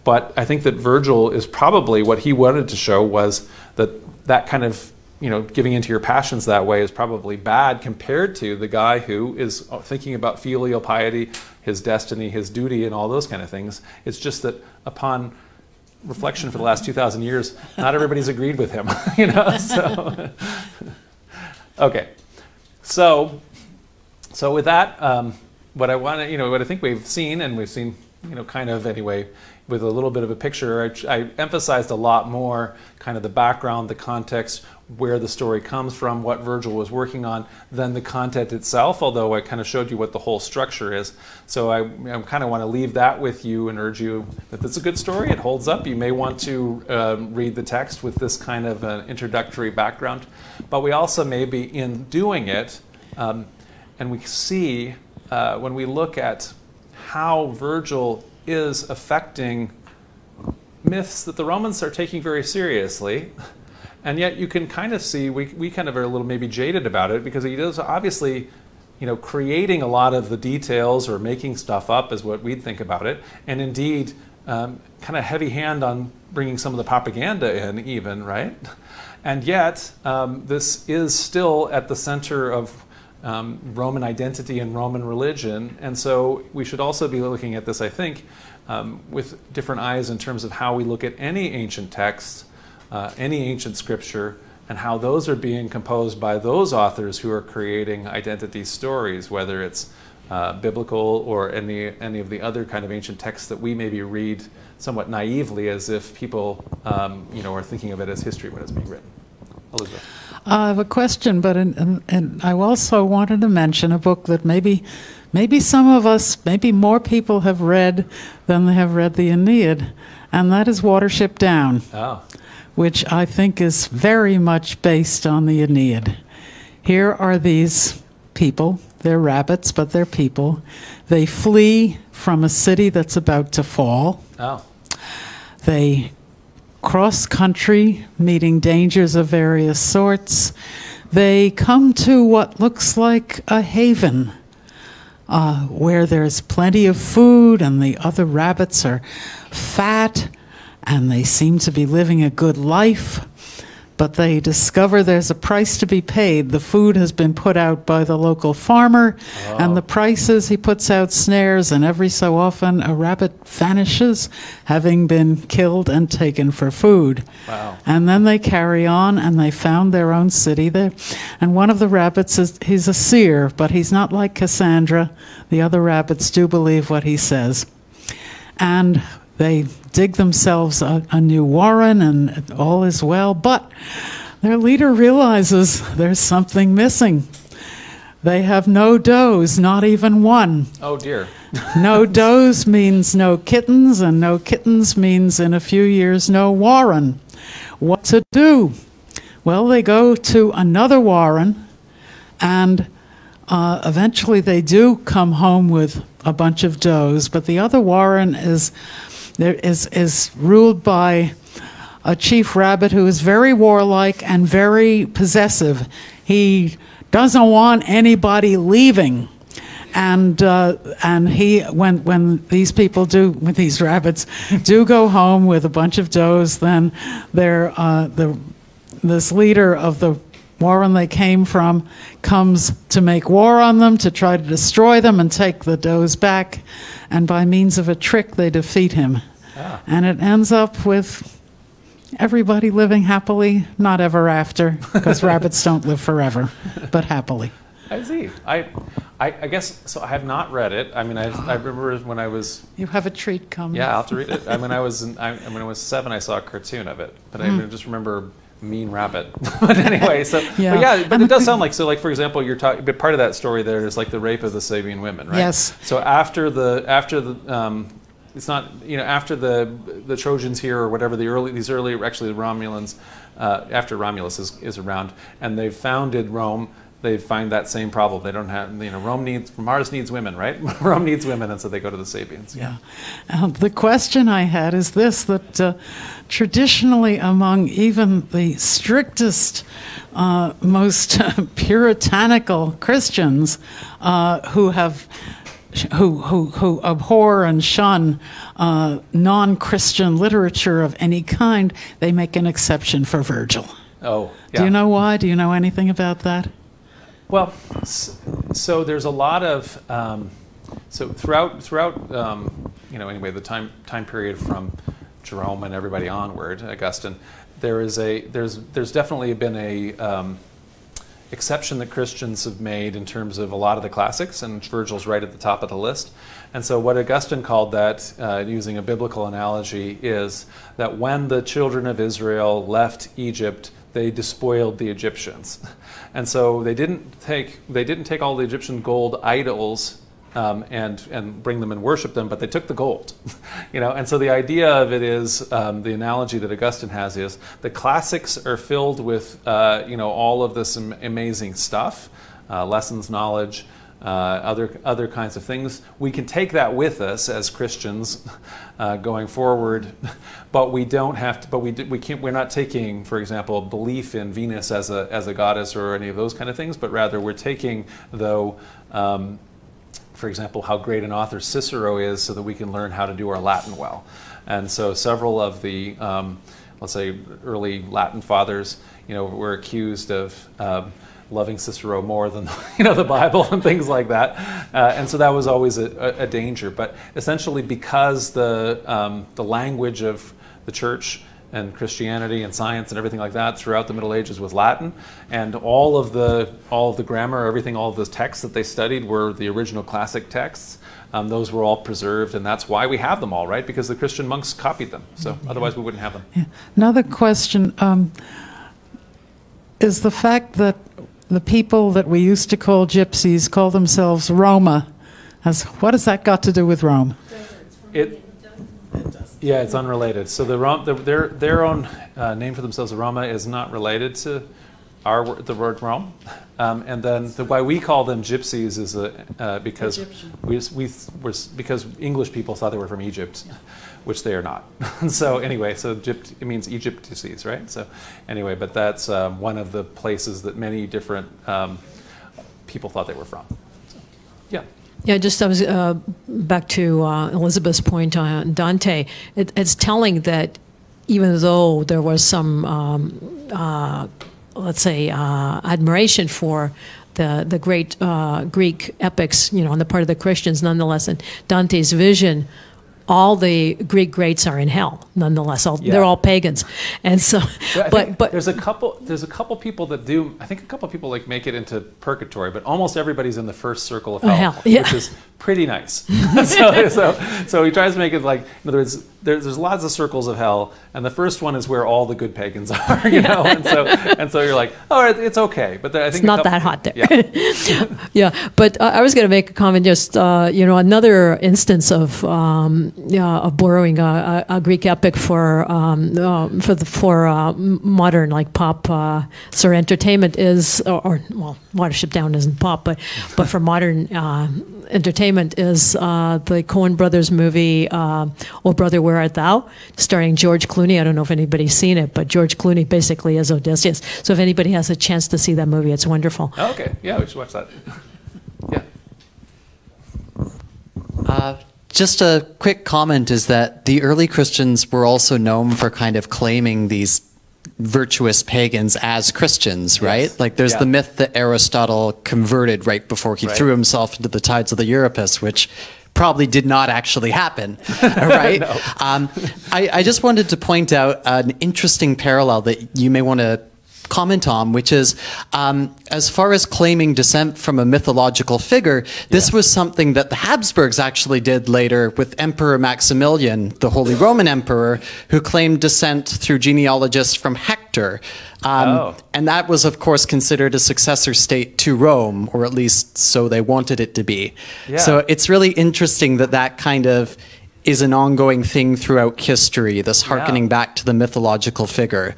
But I think that Virgil is probably what he wanted to show was that that kind of you know giving into your passions that way is probably bad compared to the guy who is thinking about filial piety, his destiny, his duty, and all those kind of things. It's just that upon reflection for the last 2,000 years, not everybody's agreed with him. [LAUGHS] you know, so [LAUGHS] okay, so so with that, um, what I want to you know what I think we've seen and we've seen you know kind of anyway with a little bit of a picture. I, I, emphasized a lot more kind of the background, the context, where the story comes from, what Virgil was working on, than the content itself, although I kind of showed you what the whole structure is. So I, I kind of want to leave that with you and urge you that it's a good story. It holds up. You may want to um, read the text with this kind of an introductory background. But we also may be in doing it, um, and we see uh, when we look at how Virgil is affecting myths that the Romans are taking very seriously. And yet you can kind of see, we, we kind of are a little maybe jaded about it because he does obviously, you know, creating a lot of the details or making stuff up is what we'd think about it. And indeed, um, kind of heavy hand on bringing some of the propaganda in even, right? And yet, um, this is still at the center of um, Roman identity and Roman religion. And so we should also be looking at this, I think, um, with different eyes in terms of how we look at any ancient text, uh, any ancient scripture, and how those are being composed by those authors who are creating identity stories, whether it's uh, biblical or any, any of the other kind of ancient texts that we maybe read somewhat naively as if people um, you know, are thinking of it as history when it's being written. Elizabeth. I have a question, but in, in, and I also wanted to mention a book that maybe, maybe some of us, maybe more people have read than they have read the Aeneid, and that is Watership Down, Oh, which I think is very much based on the Aeneid. Here are these people, they're rabbits, but they're people. They flee from a city that's about to fall. oh, They cross country, meeting dangers of various sorts. They come to what looks like a haven uh, where there's plenty of food and the other rabbits are fat and they seem to be living a good life. But they discover there's a price to be paid. The food has been put out by the local farmer, and the prices he puts out snares, and every so often a rabbit vanishes, having been killed and taken for food. wow. And then they carry on and they found their own city there. And one of the rabbits is he's a seer, but he's not like Cassandra. The other rabbits do believe what he says. And they dig themselves a, a new warren and all is well, but their leader realizes there's something missing. They have no does, not even one. Oh dear. [LAUGHS] No does means no kittens, and no kittens means in a few years no warren. What to do? Well, they go to another warren, and uh, eventually they do come home with a bunch of does, but the other warren is, there is, is ruled by a chief rabbit who is very warlike and very possessive. He doesn't want anybody leaving. And uh, and he when when these people do when these rabbits do go home with a bunch of does, then they're uh, the this leader of the warren they came from comes to make war on them to try to destroy them and take the does back, and by means of a trick they defeat him, Ah. and it ends up with everybody living happily, not ever after, because [LAUGHS] rabbits don't live forever, but happily. I see. I, I, I guess so. I have not read it. I mean, I, I remember when I was You have a treat coming. yeah, I'll have to read it. I mean, I was in, I, when I was seven, I saw a cartoon of it, but Hmm. I just remember Mean Rabbit. [LAUGHS] but anyway, so Yeah. but yeah, but it does sound like so. Like for example, you're talking. But part of that story there is like the rape of the Sabine women, right? Yes. So after the after the um, it's not you know after the the Trojans here or whatever the early these early actually the Romulans uh, after Romulus is, is around and they've founded Rome they find that same problem they don't have you know Rome needs Mars needs women right [LAUGHS] Rome needs women and so they go to the Sabines Yeah. Uh, the question I had is this that uh, traditionally, among even the strictest, uh, most [LAUGHS] puritanical Christians uh, who have who, who, who abhor and shun uh, non Christian literature of any kind, they make an exception for Virgil. oh yeah. Do you know why? Do you know anything about that? Well, so there's a lot of um, so throughout throughout um, you know anyway the time time period from Jerome and everybody onward, Augustine, there is a there's there's definitely been a um, exception that Christians have made in terms of a lot of the classics, and Virgil's right at the top of the list. And so, what Augustine called that, uh, using a biblical analogy, is that when the children of Israel left Egypt, they despoiled the Egyptians, [LAUGHS] and so they didn't take they didn't take all the Egyptian gold idols um, and and bring them and worship them, but they took the gold, [LAUGHS] you know. And so the idea of it is um, the analogy that Augustine has is the classics are filled with uh, you know all of this am- amazing stuff, uh, lessons, knowledge. Uh, other other kinds of things. We can take that with us as Christians [LAUGHS] uh, going forward, [LAUGHS] but we don't have to. But we we can't. We're not taking, for example, belief in Venus as a as a goddess or any of those kind of things. But rather, we're taking though. Um, for example, how great an author Cicero is, so that we can learn how to do our Latin well. And so, several of the um, let's say, early Latin fathers, you know, were accused of um, loving Cicero more than [LAUGHS] you know the Bible and things like that, uh, and so that was always a, a, danger. But essentially, because the um, the language of the church and Christianity and science and everything like that throughout the Middle Ages was Latin, and all of the all of the grammar, everything, all of the texts that they studied were the original classic texts. Um, those were all preserved, and that's why we have them all, right? Because the Christian monks copied them. So otherwise, we wouldn't have them. Yeah. Another question um, is the fact that the people that we used to call gypsies call themselves Roma. Has, what has that got to do with Rome? It, yeah, it's unrelated. So the, Rom, the their their own uh, name for themselves, Roma, is not related to our the word Rome. Um, and then the, why we call them gypsies is a, uh, because we, we were because English people thought they were from Egypt, which they are not. [LAUGHS] so anyway, so Egypt it means Egyptices, right? So anyway, but that's um, one of the places that many different um, people thought they were from. So, yeah. Yeah, just I was uh, back to uh, Elizabeth's point on Dante. It, it's telling that even though there was some, um, uh, let's say, uh, admiration for the the great uh, Greek epics, you know, on the part of the Christians, nonetheless, in Dante's vision. All the Greek greats are in hell, nonetheless. All, Yeah. They're all pagans, and so. Yeah, [LAUGHS] but but there's a couple. There's a couple people that do. I think a couple people like make it into purgatory, but almost everybody's in the first circle of oh, hell, Oh, hell, yeah. which is pretty nice. [LAUGHS] [LAUGHS] so, so, so he tries to make it like. In other words, there's, there's lots of circles of hell, and the first one is where all the good pagans [LAUGHS] are. You know, and so [LAUGHS] and so you're like, oh, it's okay, but there, I think It's not that hot there. Yeah. [LAUGHS] yeah, but uh, I was going to make a comment. Just uh, you know, another instance of um, yeah, of borrowing a, a, Greek epic for um, uh, for the for uh, modern like pop uh, sort of entertainment is, or, or well, Watership Down isn't pop, but but for modern uh, entertainment is uh, the Coen Brothers movie "Oh Brother, Where Art Thou," starring George Clooney. I don't know if anybody's seen it, but George Clooney basically is Odysseus. So if anybody has a chance to see that movie, it's wonderful. Oh, okay, yeah, we should watch that. Yeah. Uh, just a quick comment is that the early Christians were also known for kind of claiming these virtuous pagans as Christians, right? Like there's Yeah. the myth that Aristotle converted right before he Right. threw himself into the tides of the Euripus, which probably did not actually happen, [LAUGHS] right? um, I, I just wanted to point out an interesting parallel that you may want to comment on, which is um, as far as claiming descent from a mythological figure, this was something that the Habsburgs actually did later with Emperor Maximilian, the Holy Roman Emperor, who claimed descent through genealogists from Hector. Um, Oh. And that was, of course, considered a successor state to Rome, or at least so they wanted it to be. Yeah. So it's really interesting that that kind of is an ongoing thing throughout history, this harkening back to the mythological figure.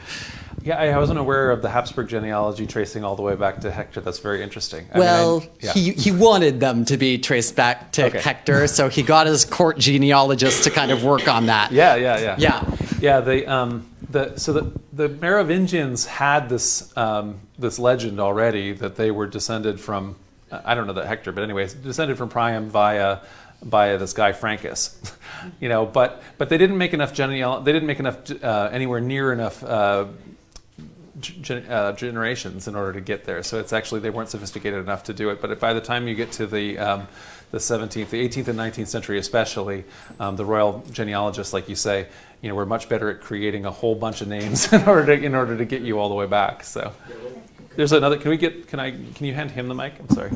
Yeah, I wasn't aware of the Habsburg genealogy tracing all the way back to Hector. That's very interesting. I mean, I- Well, yeah. he, he wanted them to be traced back to Okay. Hector, so he got his court genealogist to kind of work on that. Yeah, yeah, yeah. Yeah. Yeah, they um the so the the Merovingians had this um this legend already that they were descended from I don't know that Hector, but anyways, descended from Priam via via this guy Francus. [LAUGHS] you know, but but they didn't make enough genealogy. they didn't make enough uh, anywhere near enough uh, uh, generations in order to get there. So it's actually they weren't sophisticated enough to do it. But by the time you get to the um, the 17th, the 18th, and 19th century, especially, um, the royal genealogists, like you say, you know, were much better at creating a whole bunch of names [LAUGHS] in order to in order to get you all the way back. So there's another. Can we get? Can I? Can you hand him the mic? I'm sorry.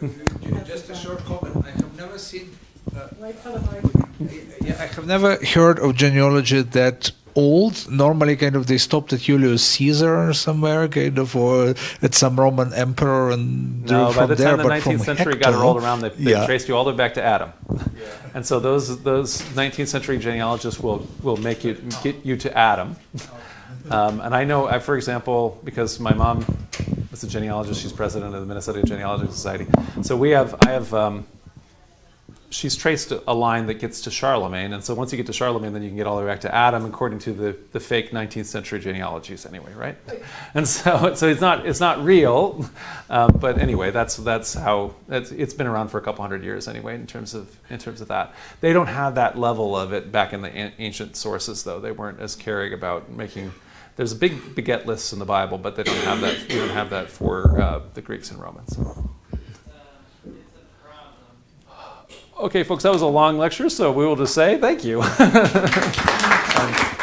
[LAUGHS] Just a short comment. I have never seen. Uh, yeah, I have never heard of genealogy that old. Normally, kind of they stopped at Julius Caesar or somewhere, kind of, or at some Roman emperor, and drew No, by from the there. time the but from 19th century got Hector- rolled around, they, they yeah. traced you all the way back to Adam. And so those those 19th century genealogists will will make you get you to Adam. Um, and I know, I, for example, because my mom is a genealogist, she's president of the Minnesota Genealogical Society. So we have, I have, um, she's traced a line that gets to Charlemagne, and so once you get to Charlemagne, then you can get all the way back to Adam, according to the, the fake 19th century genealogies, anyway, right? [LAUGHS] And so, so it's not it's not real, um, but anyway, that's that's how it's been around for a couple hundred years anyway in terms of in terms of that. They don't have that level of it back in the an- ancient sources, though. They weren't as caring about making. There's a big beget lists in the Bible, but they don't have that. We don't have that for uh, the Greeks and Romans. Okay, folks, that was a long lecture, so we will just say thank you. [LAUGHS] Um,